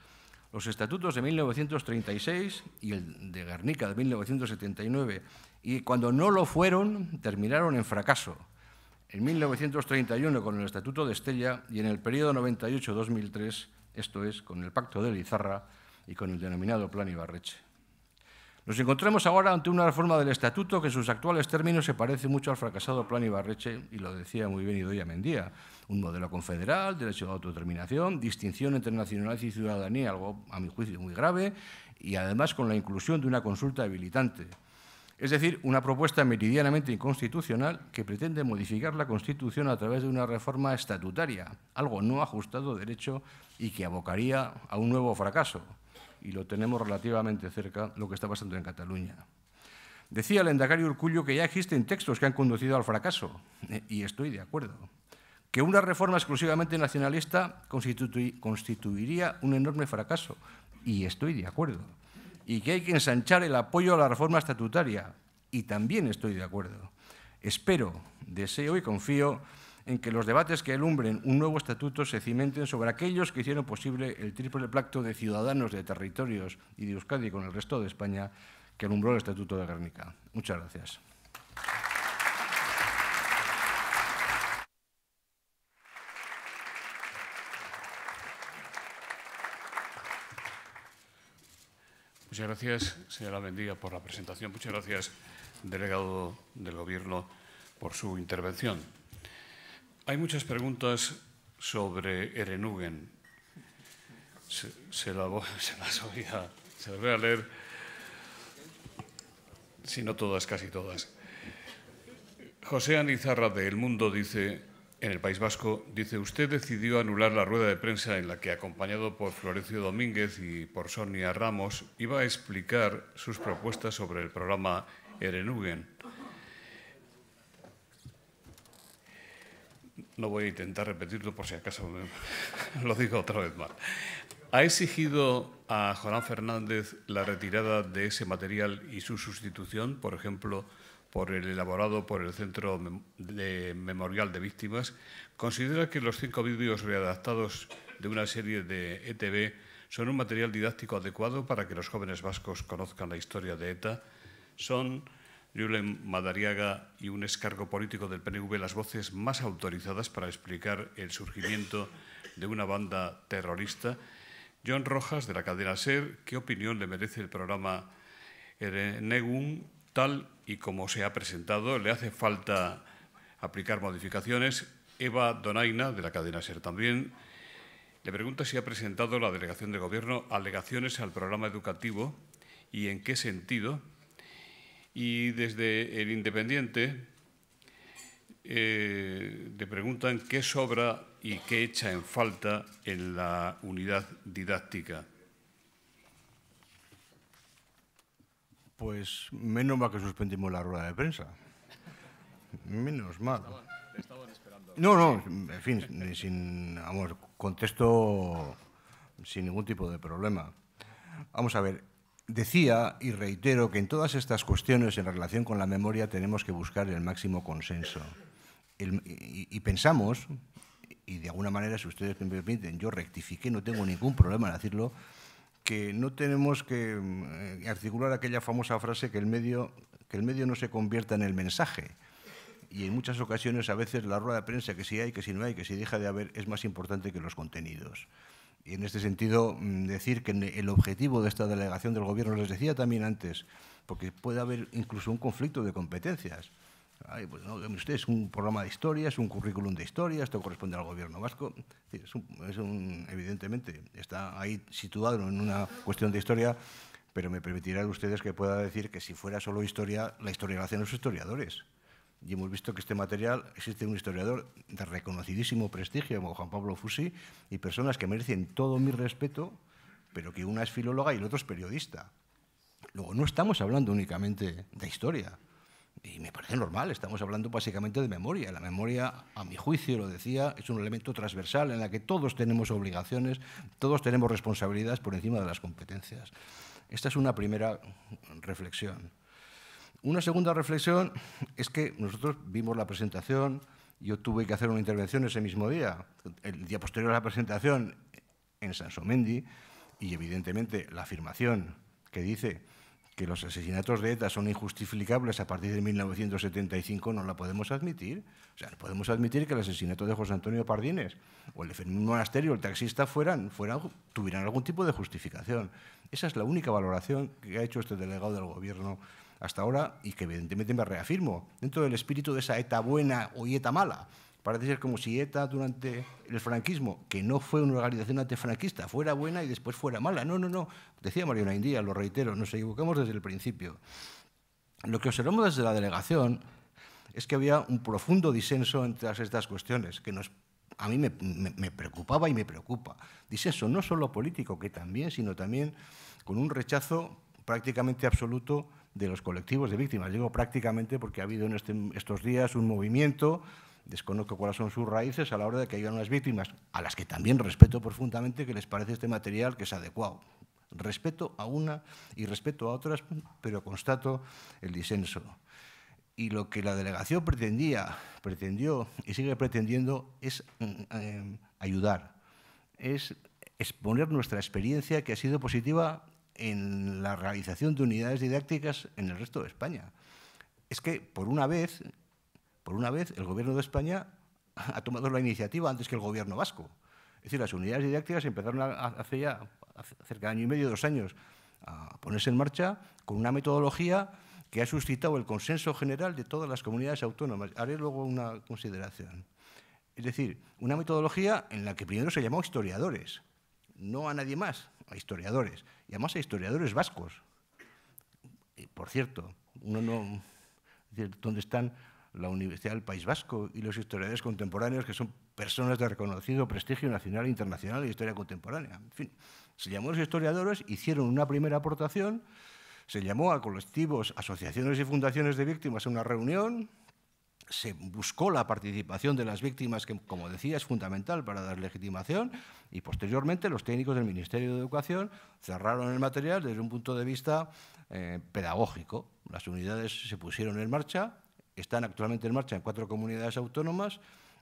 Los estatutos de 1936 y el de Guernica de 1979, y cuando no lo fueron, terminaron en fracaso. En 1931 con el Estatuto de Estella y en el periodo 98-2003, esto es, con el Pacto de Lizarra y con el denominado Plan Ibarreche. Nos encontramos ahora ante una reforma del Estatuto que en sus actuales términos se parece mucho al fracasado Plan Ibarreche, y lo decía muy bien Idoia Mendía. Un modelo confederal, derecho a autodeterminación, distinción entre nacionalidad y ciudadanía, algo a mi juicio muy grave, y además con la inclusión de una consulta habilitante. Es decir, una propuesta meridianamente inconstitucional que pretende modificar la Constitución a través de una reforma estatutaria, algo no ajustado derecho y que abocaría a un nuevo fracaso y lo tenemos relativamente cerca, lo que está pasando en Cataluña. Decía el endacario Urcullo que ya existen textos que han conducido al fracaso, y estoy de acuerdo. que una reforma exclusivamente nacionalista constituiría un enorme fracaso, y estoy de acuerdo, y que hay que ensanchar el apoyo a la reforma estatutaria, y también estoy de acuerdo. Espero, deseo y confío en que los debates que alumbren un nuevo estatuto se cimenten sobre aquellos que hicieron posible el triple pacto de ciudadanos de territorios y de Euskadi con el resto de España que alumbró el Estatuto de Guernica. Muchas gracias. Muchas gracias, señora Mendiga, por la presentación. Muchas gracias, delegado del Gobierno, por su intervención. Hay muchas preguntas sobre Erenugen. Se, las voy a, las voy a leer, si no todas, casi todas. José Anizarra de El Mundo dice, en el País Vasco, dice, usted decidió anular la rueda de prensa en la que, acompañado por Florencio Domínguez y por Sonia Ramos, iba a explicar sus propuestas sobre el programa Erenugen. No voy a intentar repetirlo por si acaso lo digo otra vez mal. ¿Ha exigido a Juan Fernández la retirada de ese material y su sustitución, por ejemplo, por el elaborado por el Centro de Memorial de Víctimas, considera que los cinco vídeos readaptados de una serie de ETV son un material didáctico adecuado para que los jóvenes vascos conozcan la historia de ETA. Son Julen Madariaga y un escargo político del PNV las voces más autorizadas para explicar el surgimiento de una banda terrorista. John Rojas, de la cadena SER, ¿qué opinión le merece el programa Erenegum tal y como se ha presentado. Le hace falta aplicar modificaciones. Eva Donaina, de la cadena SER también, le pregunta si ha presentado la delegación de gobierno alegaciones al programa educativo y en qué sentido. Y desde el Independiente eh, le preguntan qué sobra y qué echa en falta en la unidad didáctica. Pues menos mal que suspendimos la rueda de prensa. Menos mal. No, no, en fin, sin, vamos, contesto sin ningún tipo de problema. Vamos a ver, decía y reitero que en todas estas cuestiones en relación con la memoria tenemos que buscar el máximo consenso. y, pensamos, y de alguna manera, si ustedes me permiten, yo rectifiqué, no tengo ningún problema en decirlo, que no tenemos que mm, articular aquella famosa frase que el medio, que el medio no se convierta en el mensaje. Y en muchas ocasiones, a veces, la rueda de prensa, que si hay, que si no hay, que si deja de haber, es más importante que los contenidos. Y en este sentido, mm, decir que el objetivo de esta delegación del Gobierno, les decía también antes, porque puede haber incluso un conflicto de competencias. Ay, pues no, usted es un programa de historia, es un currículum de historia, esto corresponde al gobierno vasco. Es un, evidentemente, está ahí situado en una cuestión de historia, pero me permitirán ustedes que pueda decir que si fuera solo historia, la historia la hacen los historiadores. Y hemos visto que este material existe un historiador de reconocidísimo prestigio, como Juan Pablo Fusi, y personas que merecen todo mi respeto, pero que una es filóloga y el otro es periodista. Luego, no estamos hablando únicamente de historia, y me parece normal, estamos hablando básicamente de memoria. La memoria, a mi juicio, lo decía, es un elemento transversal en la que todos tenemos obligaciones, todos tenemos responsabilidades por encima de las competencias. Esta es una primera reflexión. Una segunda reflexión es que nosotros vimos la presentación, yo tuve que hacer una intervención ese mismo día, el día posterior a la presentación en Sansomendi, y evidentemente la afirmación que dice que los asesinatos de ETA son injustificables a partir de 1975 no la podemos admitir. O sea, no podemos admitir que el asesinato de José Antonio Pardines o el de Monasterio el taxista fueran, fueran, tuvieran algún tipo de justificación. Esa es la única valoración que ha hecho este delegado del Gobierno hasta ahora y que evidentemente me reafirmo dentro del espíritu de esa ETA buena o ETA mala Parece ser como si ETA durante el franquismo, que no fue una organización antifranquista, fuera buena y después fuera mala. No, no, no. Decía Mariana India, lo reitero, nos equivocamos desde el principio. Lo que observamos desde la delegación es que había un profundo disenso entre estas cuestiones, que nos, a mí me, me preocupaba y me preocupa. Disenso no solo político, que también, sino también con un rechazo prácticamente absoluto de los colectivos de víctimas. Digo prácticamente porque ha habido en este, estos días un movimiento desconozco cuáles son sus raíces a la hora de que haya unas víctimas, a las que también respeto profundamente, que les parece este material que es adecuado. Respeto a una y respeto a otras, pero constato el disenso. Y lo que la delegación pretendía, pretendió y sigue pretendiendo es eh, ayudar, es exponer nuestra experiencia que ha sido positiva en la realización de unidades didácticas en el resto de España. Es que, por una vez, por una vez, el Gobierno de España ha tomado la iniciativa antes que el Gobierno vasco. Es decir, las unidades didácticas empezaron hace ya cerca de año y medio, dos años, a ponerse en marcha con una metodología que ha suscitado el consenso general de todas las comunidades autónomas. Haré luego una consideración. Es decir, una metodología en la que primero se llamó historiadores, no a nadie más, a historiadores, y además a historiadores vascos. por cierto, uno no, ¿dónde están la Universidad del País Vasco y los historiadores contemporáneos, que son personas de reconocido prestigio nacional e internacional de historia contemporánea? En fin, se llamó a los historiadores, hicieron una primera aportación, se llamó a colectivos, asociaciones y fundaciones de víctimas a una reunión, se buscó la participación de las víctimas, que, como decía, es fundamental para dar legitimación, y posteriormente los técnicos del Ministerio de Educación cerraron el material desde un punto de vista eh, pedagógico. Las unidades se pusieron en marcha, están actualmente en marcha en cuatro comunidades autónomas.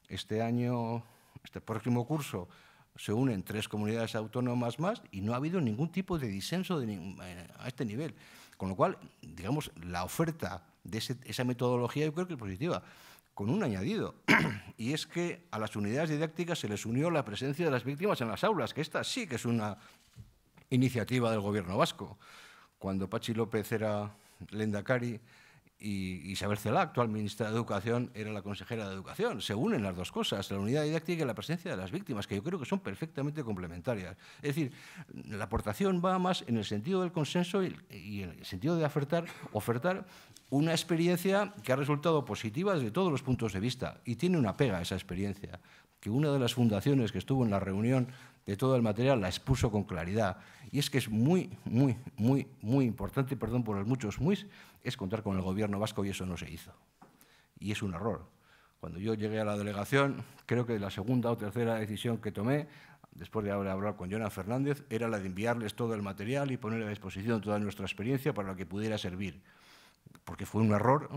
Este año, este próximo curso, se unen tres comunidades autónomas más y no ha habido ningún tipo de disenso eh, a este nivel. Con lo cual, digamos, la oferta de esa metodología yo creo que es positiva, con un añadido, y es que a las unidades didácticas se les unió la presencia de las víctimas en las aulas, que esta sí que es una iniciativa del gobierno vasco. Cuando Pachi López era lendakari, y Isabel Celá, actual ministra de Educación, era la consejera de Educación. Se unen las dos cosas, la unidad didáctica y la presencia de las víctimas, que yo creo que son perfectamente complementarias. Es decir, la aportación va más en el sentido del consenso y, en el sentido de ofertar una experiencia que ha resultado positiva desde todos los puntos de vista y tiene una pega esa experiencia, que una de las fundaciones que estuvo en la reunión de todo el material la expuso con claridad. Y es que es muy, muy, muy, muy importante, perdón por los muchos muy, es contar con el gobierno vasco y eso no se hizo. Y es un error. Cuando yo llegué a la delegación, creo que la segunda o tercera decisión que tomé, después de haber hablado con Jonan Fernández, era la de enviarles todo el material y poner a disposición toda nuestra experiencia para que pudiera servir. Porque fue un error,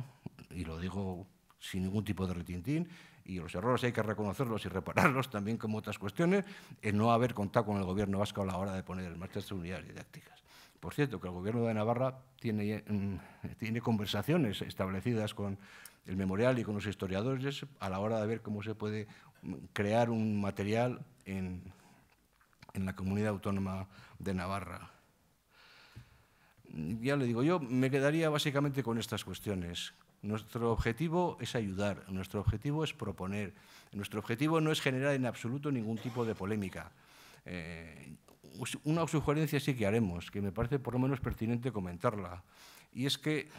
y lo digo sin ningún tipo de retintín, y los errores hay que reconocerlos y repararlos también como otras cuestiones, el no haber contado con el gobierno vasco a la hora de poner en marcha estas unidades didácticas. Por cierto, que el gobierno de Navarra tiene, mm, tiene conversaciones establecidas con el memorial y con los historiadores a la hora de ver cómo se puede mm, crear un material en, en la comunidad autónoma de Navarra. Ya le digo, yo me quedaría básicamente con estas cuestiones. Nuestro objetivo es ayudar, nuestro objetivo es proponer, nuestro objetivo no es generar en absoluto ningún tipo de polémica. Eh, una sugerencia sí que haremos, que me parece por lo menos pertinente comentarla, y es que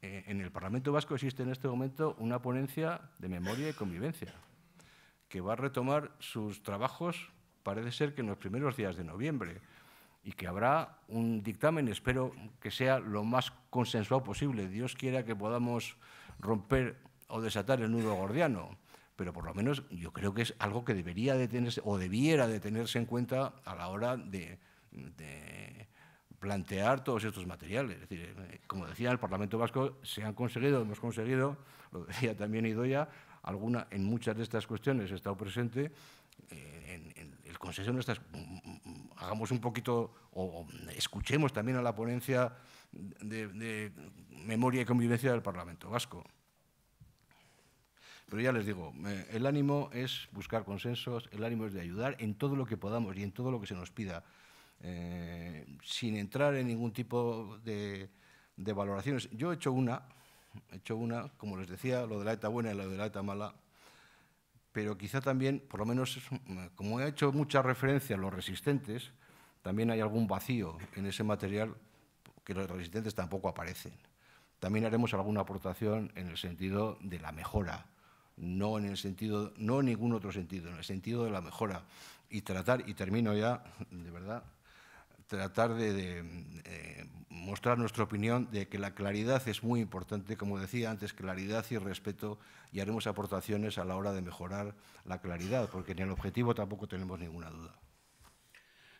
eh, en el Parlamento Vasco existe en este momento una ponencia de memoria y convivencia, que va a retomar sus trabajos, parece ser que en los primeros días de noviembre y que habrá un dictamen, espero que sea lo más consensuado posible. Dios quiera que podamos romper o desatar el nudo gordiano, pero por lo menos yo creo que es algo que debería de tenerse o debiera de tenerse en cuenta a la hora de, plantear todos estos materiales. Es decir, eh, como decía, el Parlamento Vasco se han conseguido, hemos conseguido, lo decía también Idoya, alguna, en muchas de estas cuestiones he estado presente, eh, el consenso no está hagamos un poquito, o escuchemos también a la ponencia de, memoria y convivencia del Parlamento Vasco. Pero ya les digo, el ánimo es buscar consensos, el ánimo es de ayudar en todo lo que podamos y en todo lo que se nos pida, eh, sin entrar en ningún tipo de, de, valoraciones. Yo he hecho una, he hecho una, como les decía, lo de la ETA buena y lo de la ETA mala, pero quizá también, por lo menos, como he hecho mucha referencia a los resistentes, también hay algún vacío en ese material que los resistentes tampoco aparecen. También haremos alguna aportación en el sentido de la mejora, no en el sentido, no en ningún otro sentido, en el sentido de la mejora y tratar y termino ya, de verdad, tratar de, eh, mostrar nuestra opinión de que la claridad es muy importante, como decía antes, claridad y respeto, y haremos aportaciones a la hora de mejorar la claridad, porque en el objetivo tampoco tenemos ninguna duda.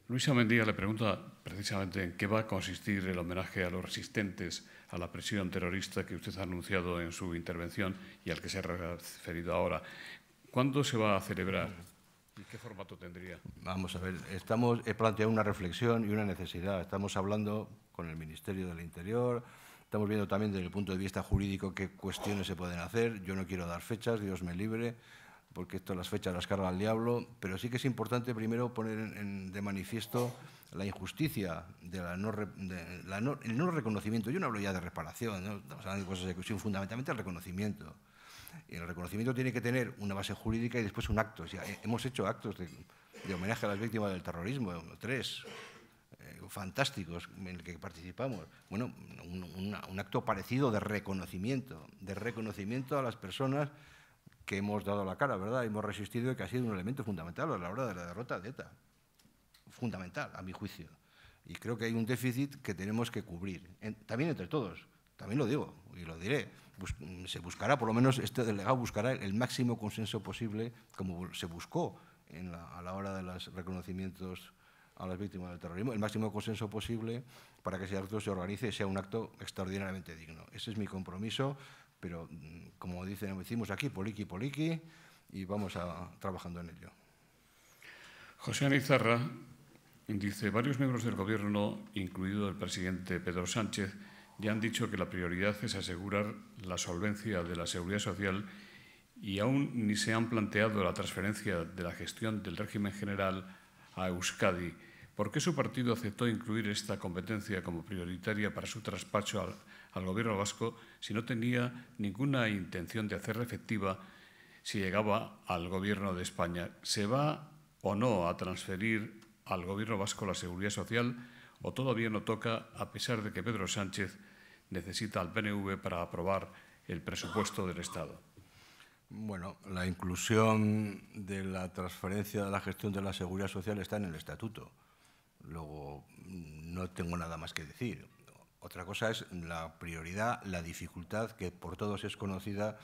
Luisa Mendía le pregunta precisamente en qué va a consistir el homenaje a los resistentes a la presión terrorista que usted ha anunciado en su intervención y al que se ha referido ahora. ¿Cuándo se va a celebrar? ¿Y qué formato tendría? Vamos a ver, estamos, he planteado una reflexión y una necesidad. Estamos hablando con el Ministerio del Interior, estamos viendo también desde el punto de vista jurídico qué cuestiones se pueden hacer. Yo no quiero dar fechas, Dios me libre porque esto las fechas las carga el diablo, pero sí que es importante primero poner de manifiesto la injusticia de la no, el no reconocimiento. Yo no hablo ya de reparación, ¿no? estamos hablando de cosas de cuestión, fundamentalmente el reconocimiento. El reconocimiento tiene que tener una base jurídica y después un acto. hemos hecho actos de, homenaje a las víctimas del terrorismo, tres, eh, fantásticos en el que participamos. Bueno, un acto parecido de reconocimiento, de reconocimiento a las personas que hemos dado la cara, ¿verdad? Hemos resistido y que ha sido un elemento fundamental a la hora de la derrota de ETA. Fundamental, a mi juicio. Y creo que hay un déficit que tenemos que cubrir, también entre todos. También lo digo y lo diré. Se buscará, por lo menos este delegado buscará el máximo consenso posible, como se buscó a la hora de los reconocimientos a las víctimas del terrorismo, el máximo consenso posible para que ese acto se organice y sea un acto extraordinariamente digno. Ese es mi compromiso pero mm, como dicen, decimos aquí, poliqui, poliqui, y vamos a, trabajando en ello. José Anizarra dice, varios miembros del Gobierno, incluido el presidente Pedro Sánchez, ya han dicho que la prioridad es asegurar la solvencia de la seguridad social y aún ni se han planteado la transferencia de la gestión del régimen general a Euskadi. ¿Por qué su partido aceptó incluir esta competencia como prioritaria para su traspacho al, al Gobierno vasco si no tenía ninguna intención de hacerla efectiva si llegaba al Gobierno de España. ¿Se va o no a transferir al Gobierno vasco la seguridad social o todavía no toca, a pesar de que Pedro Sánchez necesita al PNV para aprobar el presupuesto del Estado? Bueno, la inclusión de la transferencia de la gestión de la seguridad social está en el estatuto. Luego, no tengo nada más que decir. Otra cosa es la prioridad, la dificultad que por todos es conocida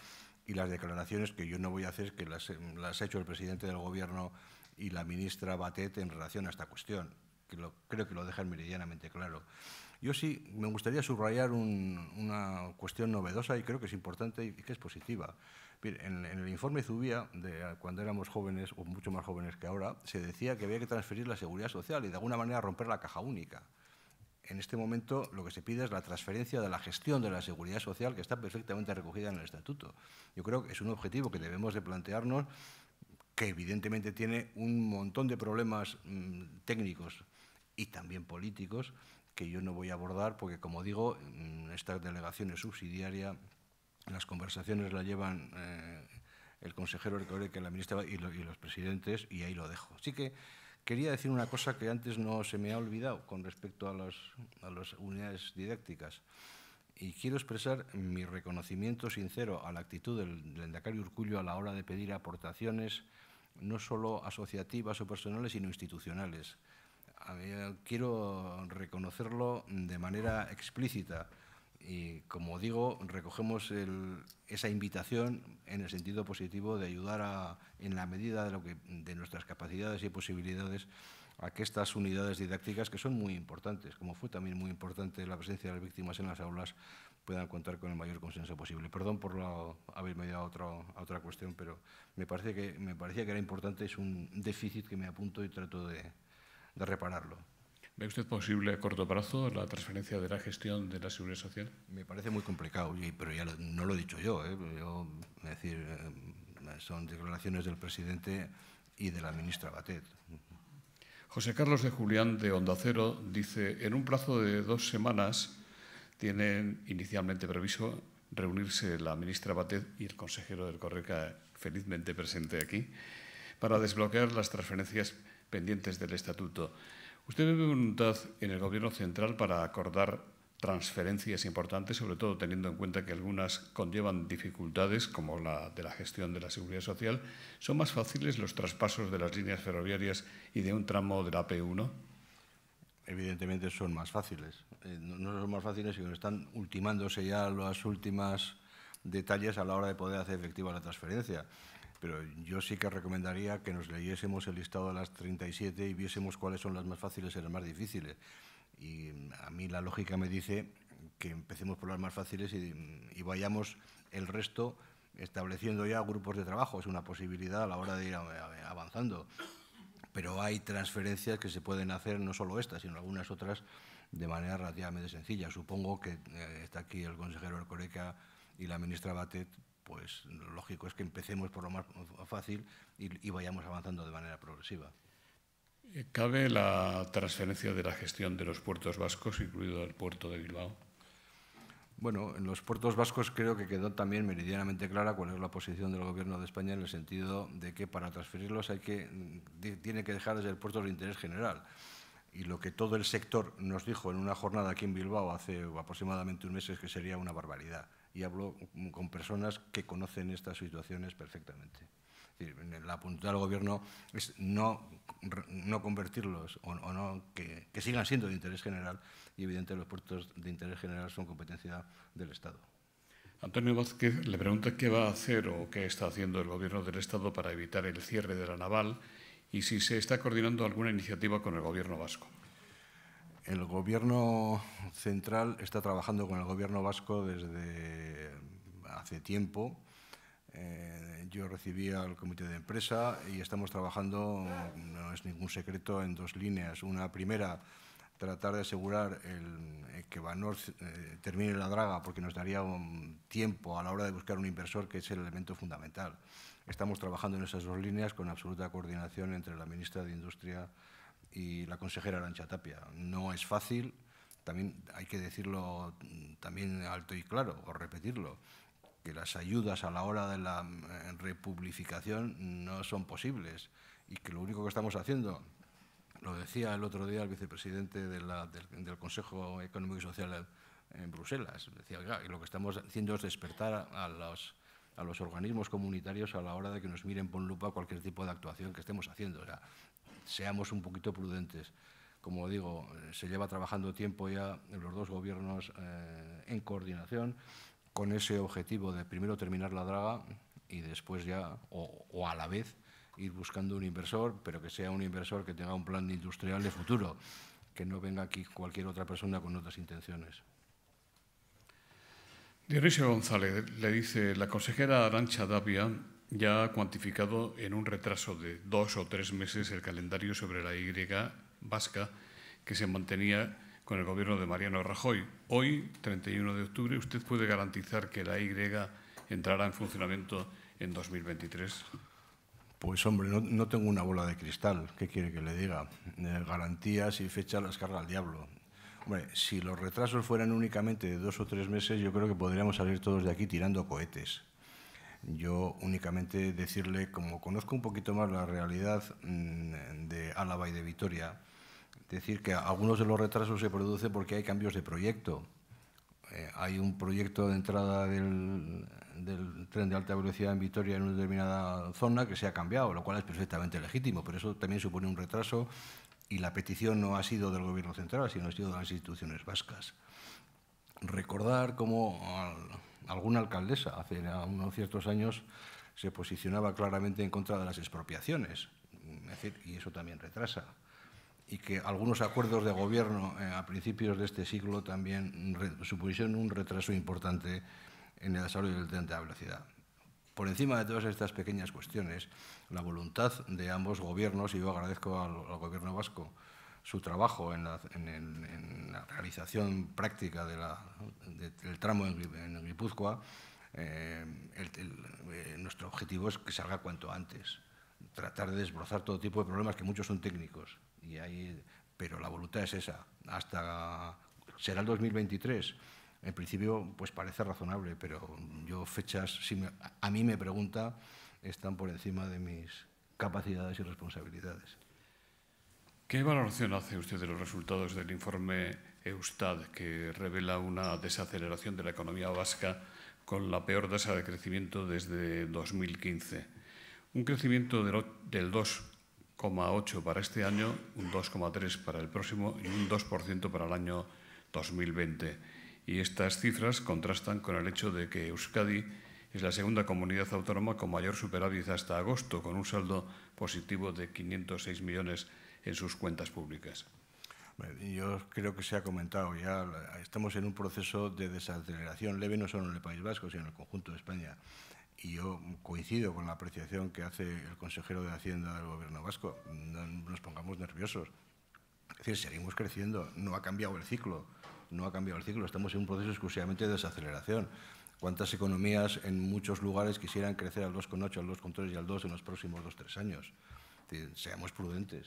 y las declaraciones que yo no voy a hacer, que las, ha hecho el presidente del Gobierno y la ministra Batet en relación a esta cuestión, que creo que lo dejan meridianamente claro. Yo sí me gustaría subrayar una cuestión novedosa y creo que es importante y que es positiva. En, en, el informe Zubia, de cuando éramos jóvenes, o mucho más jóvenes que ahora, se decía que había que transferir la seguridad social y de alguna manera romper la caja única en este momento lo que se pide es la transferencia de la gestión de la seguridad social que está perfectamente recogida en el estatuto. Yo creo que es un objetivo que debemos de plantearnos que evidentemente tiene un montón de problemas mm, técnicos y también políticos que yo no voy a abordar porque, como digo, mm, esta delegación es subsidiaria, las conversaciones la llevan eh, el consejero que la ministra y, los presidentes y ahí lo dejo. Así que Quería decir una cosa que antes no se me ha olvidado con respecto a, las unidades didácticas. Y quiero expresar mi reconocimiento sincero a la actitud del, Endacari Urcullo a la hora de pedir aportaciones no solo asociativas o personales, sino institucionales. Quiero reconocerlo de manera explícita y, como digo, recogemos esa invitación en el sentido positivo de ayudar a, en la medida de, lo que, de nuestras capacidades y posibilidades a que estas unidades didácticas, que son muy importantes, como fue también muy importante la presencia de las víctimas en las aulas, puedan contar con el mayor consenso posible. Perdón por haberme ido a, a otra cuestión, pero me, parece que, me parecía que era importante, es un déficit que me apunto y trato de repararlo. ¿Ve usted posible a corto plazo la transferencia de la gestión de la seguridad social? Me parece muy complicado, pero ya no lo he dicho yo. ¿eh? yo es decir, eh, son declaraciones del presidente y de la ministra Batet. José Carlos de Julián de Onda Cero dice, en un plazo de dos semanas tienen inicialmente previsto reunirse la ministra Batet y el consejero del Correca, felizmente presente aquí, para desbloquear las transferencias pendientes. ¿Usted ve voluntad en el Gobierno central para acordar transferencias importantes, sobre todo teniendo en cuenta que algunas conllevan dificultades, como la de la gestión de la seguridad social? ¿Son más fáciles los traspasos de las líneas ferroviarias y de un tramo de la AP1? evidentemente son más fáciles. Eh, no, son más fáciles, sino que están ultimándose ya las últimas detalles a la hora de poder hacer efectiva la transferencia. Pero yo sí que recomendaría que nos leyésemos el listado de las 37 y viésemos cuáles son las más fáciles y las más difíciles. Y a mí la lógica me dice que empecemos por las más fáciles y, y vayamos el resto estableciendo ya grupos de trabajo. Es una posibilidad a la hora de ir avanzando. Pero hay transferencias que se pueden hacer, no solo estas, sino algunas otras, de manera relativamente sencilla. Supongo que eh, está aquí el consejero Ercoreca y la ministra Batet, pues lo lógico es que empecemos por lo más fácil y, y vayamos avanzando de manera progresiva. ¿Cabe la transferencia de la gestión de los puertos vascos, incluido el puerto de Bilbao? Bueno, en los puertos vascos creo que quedó también meridianamente clara cuál es la posición del Gobierno de España en el sentido de que para transferirlos hay que, tiene que dejar desde el puerto de interés general. Y lo que todo el sector nos dijo en una jornada aquí en Bilbao hace aproximadamente un mes es que sería una barbaridad. Y hablo con personas que conocen estas situaciones perfectamente. La voluntad del Gobierno es no, no convertirlos o, o no, que, que sigan siendo de interés general y evidentemente los puertos de interés general son competencia del Estado. Antonio Vázquez le pregunta qué va a hacer o qué está haciendo el Gobierno del Estado para evitar el cierre de la naval y si se está coordinando alguna iniciativa con el Gobierno vasco. El Gobierno central está trabajando con el Gobierno vasco desde hace tiempo. Eh, yo recibí al comité de empresa y estamos trabajando, no es ningún secreto, en dos líneas. Una primera, tratar de asegurar el, eh, que Vanor eh, termine la draga porque nos daría un tiempo a la hora de buscar un inversor que es el elemento fundamental. Estamos trabajando en esas dos líneas con absoluta coordinación entre la ministra de Industria y la consejera Arancha Tapia. No es fácil, también hay que decirlo también alto y claro, o repetirlo, que las ayudas a la hora de la eh, republificación no son posibles y que lo único que estamos haciendo lo decía el otro día el vicepresidente de la, del, del, Consejo Económico y Social en Bruselas. Decía, y lo que estamos haciendo es despertar a los, a los organismos comunitarios a la hora de que nos miren con lupa cualquier tipo de actuación que estemos haciendo. O sea, seamos un poquito prudentes. Como digo, se lleva trabajando tiempo ya en los dos gobiernos eh, en coordinación con ese objetivo de primero terminar la draga y después ya, o, o a la vez, ir buscando un inversor, pero que sea un inversor que tenga un plan industrial de futuro, que no venga aquí cualquier otra persona con otras intenciones. Dionisio González le dice, la consejera Arancha Davia ya ha cuantificado en un retraso de dos o tres meses el calendario sobre la Y vasca que se mantenía con el gobierno de Mariano Rajoy. Hoy, 31 de octubre, ¿usted puede garantizar que la Y entrará en funcionamiento en 2023? Pues hombre, no, tengo una bola de cristal, ¿qué quiere que le diga? Eh, garantías y fechas las carga al diablo. Hombre, si los retrasos fueran únicamente de dos o tres meses, yo creo que podríamos salir todos de aquí tirando cohetes. Yo únicamente decirle, como conozco un poquito más la realidad mmm, de Álava y de Vitoria, decir que algunos de los retrasos se producen porque hay cambios de proyecto. Eh, hay un proyecto de entrada del, del tren de alta velocidad en Vitoria en una determinada zona que se ha cambiado, lo cual es perfectamente legítimo, pero eso también supone un retraso y la petición no ha sido del Gobierno central, sino ha sido de las instituciones vascas. Recordar cómo alguna alcaldesa hace unos ciertos años se posicionaba claramente en contra de las expropiaciones, es decir, y eso también retrasa y que algunos acuerdos de gobierno eh, a principios de este siglo también supusieron un retraso importante en el desarrollo del tren de velocidad. Por encima de todas estas pequeñas cuestiones, la voluntad de ambos gobiernos, y yo agradezco al, al gobierno vasco su trabajo en la, en, la realización práctica del tramo en, Guipúzcoa, eh, eh, nuestro objetivo es que salga cuanto antes, tratar de desbrozar todo tipo de problemas que muchos son técnicos, y hay, pero la voluntad es esa. Hasta será el 2023 en principio pues parece razonable, pero yo fechas, si me, a mí me pregunta, están por encima de mis capacidades y responsabilidades. ¿Qué valoración hace usted de los resultados del informe Eustad que revela una desaceleración de la economía vasca con la peor tasa de crecimiento desde 2015? Un crecimiento del 2 2,8 para este año, un 2,3 para el próximo y un 2% para el año 2020. Y estas cifras contrastan con el hecho de que Euskadi es la segunda comunidad autónoma con mayor superávit hasta agosto, con un saldo positivo de 506 millones en sus cuentas públicas. Yo creo que se ha comentado ya, estamos en un proceso de desaceleración leve no solo en el País Vasco, sino en el conjunto de España. Y yo coincido con la apreciación que hace el consejero de Hacienda del Gobierno vasco. No nos pongamos nerviosos. Es decir, seguimos creciendo, no ha cambiado el ciclo, no ha cambiado el ciclo, estamos en un proceso exclusivamente de desaceleración. ¿Cuántas economías en muchos lugares quisieran crecer al 2,8, al 2,3 y al 2 en los próximos 2-3 años? Seamos prudentes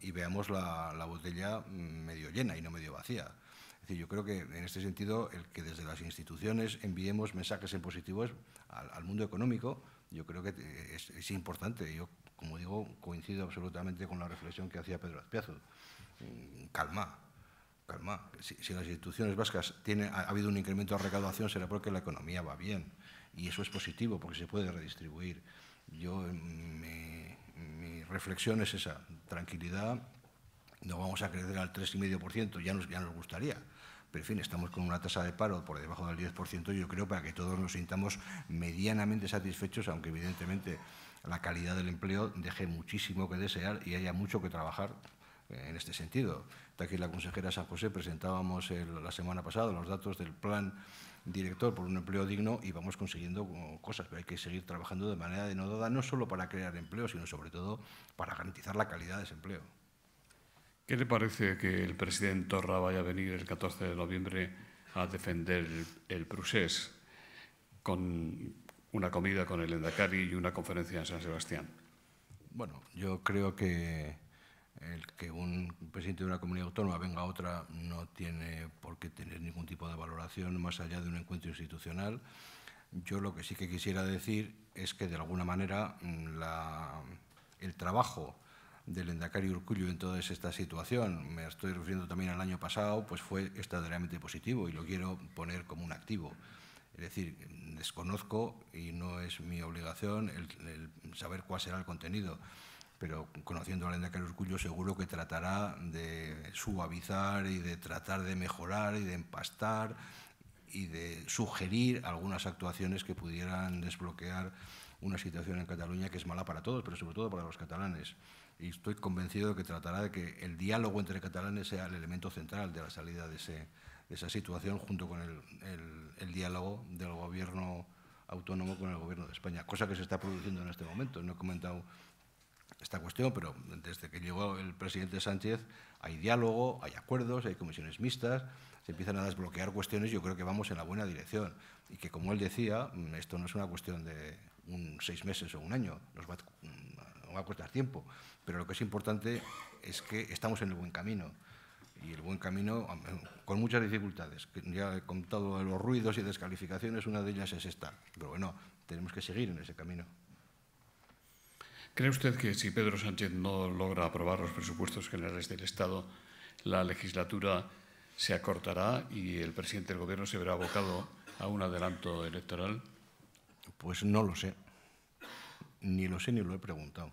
y veamos la, la, botella medio llena y no medio vacía. Es decir, yo creo que en este sentido, el que desde las instituciones enviemos mensajes en positivo al, al mundo económico, yo creo que es, es, importante. Yo, como digo, coincido absolutamente con la reflexión que hacía Pedro Azpiazu. Mm, calma, calma. Si, si las instituciones vascas tienen, ha, ha habido un incremento de recaudación, será porque la economía va bien. Y eso es positivo, porque se puede redistribuir. Yo me mi reflexión es esa, tranquilidad, no vamos a crecer al 3,5%, ya nos, ya nos gustaría, pero en fin, estamos con una tasa de paro por debajo del 10%, yo creo para que todos nos sintamos medianamente satisfechos, aunque evidentemente la calidad del empleo deje muchísimo que desear y haya mucho que trabajar eh, en este sentido. Está aquí la consejera San José, presentábamos el, la semana pasada los datos del plan director por un empleo digno y vamos consiguiendo cosas, pero hay que seguir trabajando de manera denodada, no solo para crear empleo, sino sobre todo para garantizar la calidad de ese empleo. ¿Qué le parece que el presidente Torra vaya a venir el 14 de noviembre a defender el, el Prusés con una comida con el Endacari y una conferencia en San Sebastián? Bueno, yo creo que el que un presidente de una comunidad autónoma venga a otra no tiene por qué tener ningún tipo de valoración más allá de un encuentro institucional. Yo lo que sí que quisiera decir es que de alguna manera mm, la, el trabajo del Endacari Urcullo en toda esta situación, me estoy refiriendo también al año pasado, pues fue extraordinariamente positivo y lo quiero poner como un activo. Es decir, desconozco y no es mi obligación el, el saber cuál será el contenido pero conociendo a Lenda Urcullo seguro que tratará de suavizar y de tratar de mejorar y de empastar y de sugerir algunas actuaciones que pudieran desbloquear una situación en Cataluña que es mala para todos, pero sobre todo para los catalanes. Y estoy convencido de que tratará de que el diálogo entre catalanes sea el elemento central de la salida de, ese, de esa situación junto con el, el, el diálogo del gobierno autónomo con el gobierno de España, cosa que se está produciendo en este momento. No he comentado esta cuestión, pero desde que llegó el presidente Sánchez hay diálogo, hay acuerdos, hay comisiones mixtas, se empiezan a desbloquear cuestiones, yo creo que vamos en la buena dirección y que, como él decía, esto no es una cuestión de un seis meses o un año, nos va, nos va a costar tiempo, pero lo que es importante es que estamos en el buen camino y el buen camino con muchas dificultades. Ya he contado los ruidos y descalificaciones, una de ellas es esta, pero bueno, tenemos que seguir en ese camino. ¿Cree usted que si Pedro Sánchez no logra aprobar los presupuestos generales del Estado, la legislatura se acortará y el presidente del Gobierno se verá abocado a un adelanto electoral? Pues no lo sé. Ni lo sé ni lo he preguntado.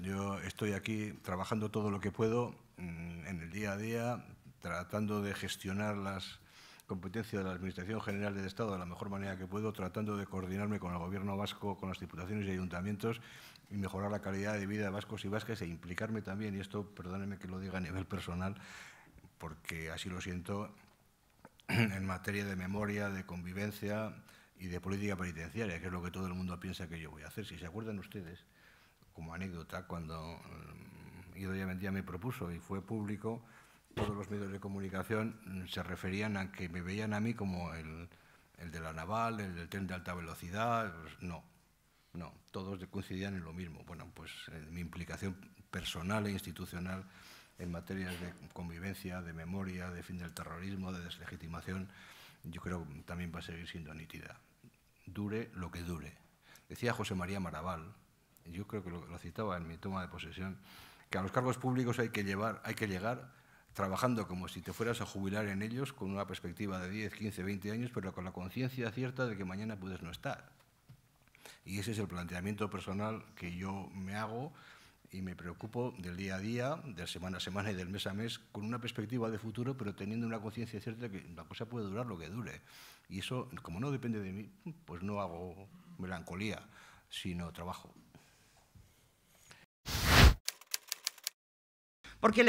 Yo estoy aquí trabajando todo lo que puedo mm, en el día a día, tratando de gestionar las competencia de la Administración General del Estado de la mejor manera que puedo, tratando de coordinarme con el Gobierno vasco, con las diputaciones y ayuntamientos y mejorar la calidad de vida de vascos y vascas e implicarme también, y esto perdónenme que lo diga a nivel personal, porque así lo siento, en materia de memoria, de convivencia y de política penitenciaria, que es lo que todo el mundo piensa que yo voy a hacer. Si se acuerdan ustedes, como anécdota, cuando Idoia Mentía me propuso y fue público, todos los medios de comunicación se referían a que me veían a mí como el, el de la naval, el del tren de alta velocidad. Pues no, no, todos coincidían en lo mismo. Bueno, pues mi implicación personal e institucional en materias de convivencia, de memoria, de fin del terrorismo, de deslegitimación, yo creo también va a seguir siendo nítida. Dure lo que dure. Decía José María Maraval, yo creo que lo, lo citaba en mi toma de posesión, que a los cargos públicos hay que, llevar, hay que llegar trabajando como si te fueras a jubilar en ellos con una perspectiva de 10, 15, 20 años, pero con la conciencia cierta de que mañana puedes no estar. Y ese es el planteamiento personal que yo me hago y me preocupo del día a día, de semana a semana y del mes a mes, con una perspectiva de futuro, pero teniendo una conciencia cierta de que la cosa puede durar lo que dure. Y eso, como no depende de mí, pues no hago melancolía, sino trabajo. Porque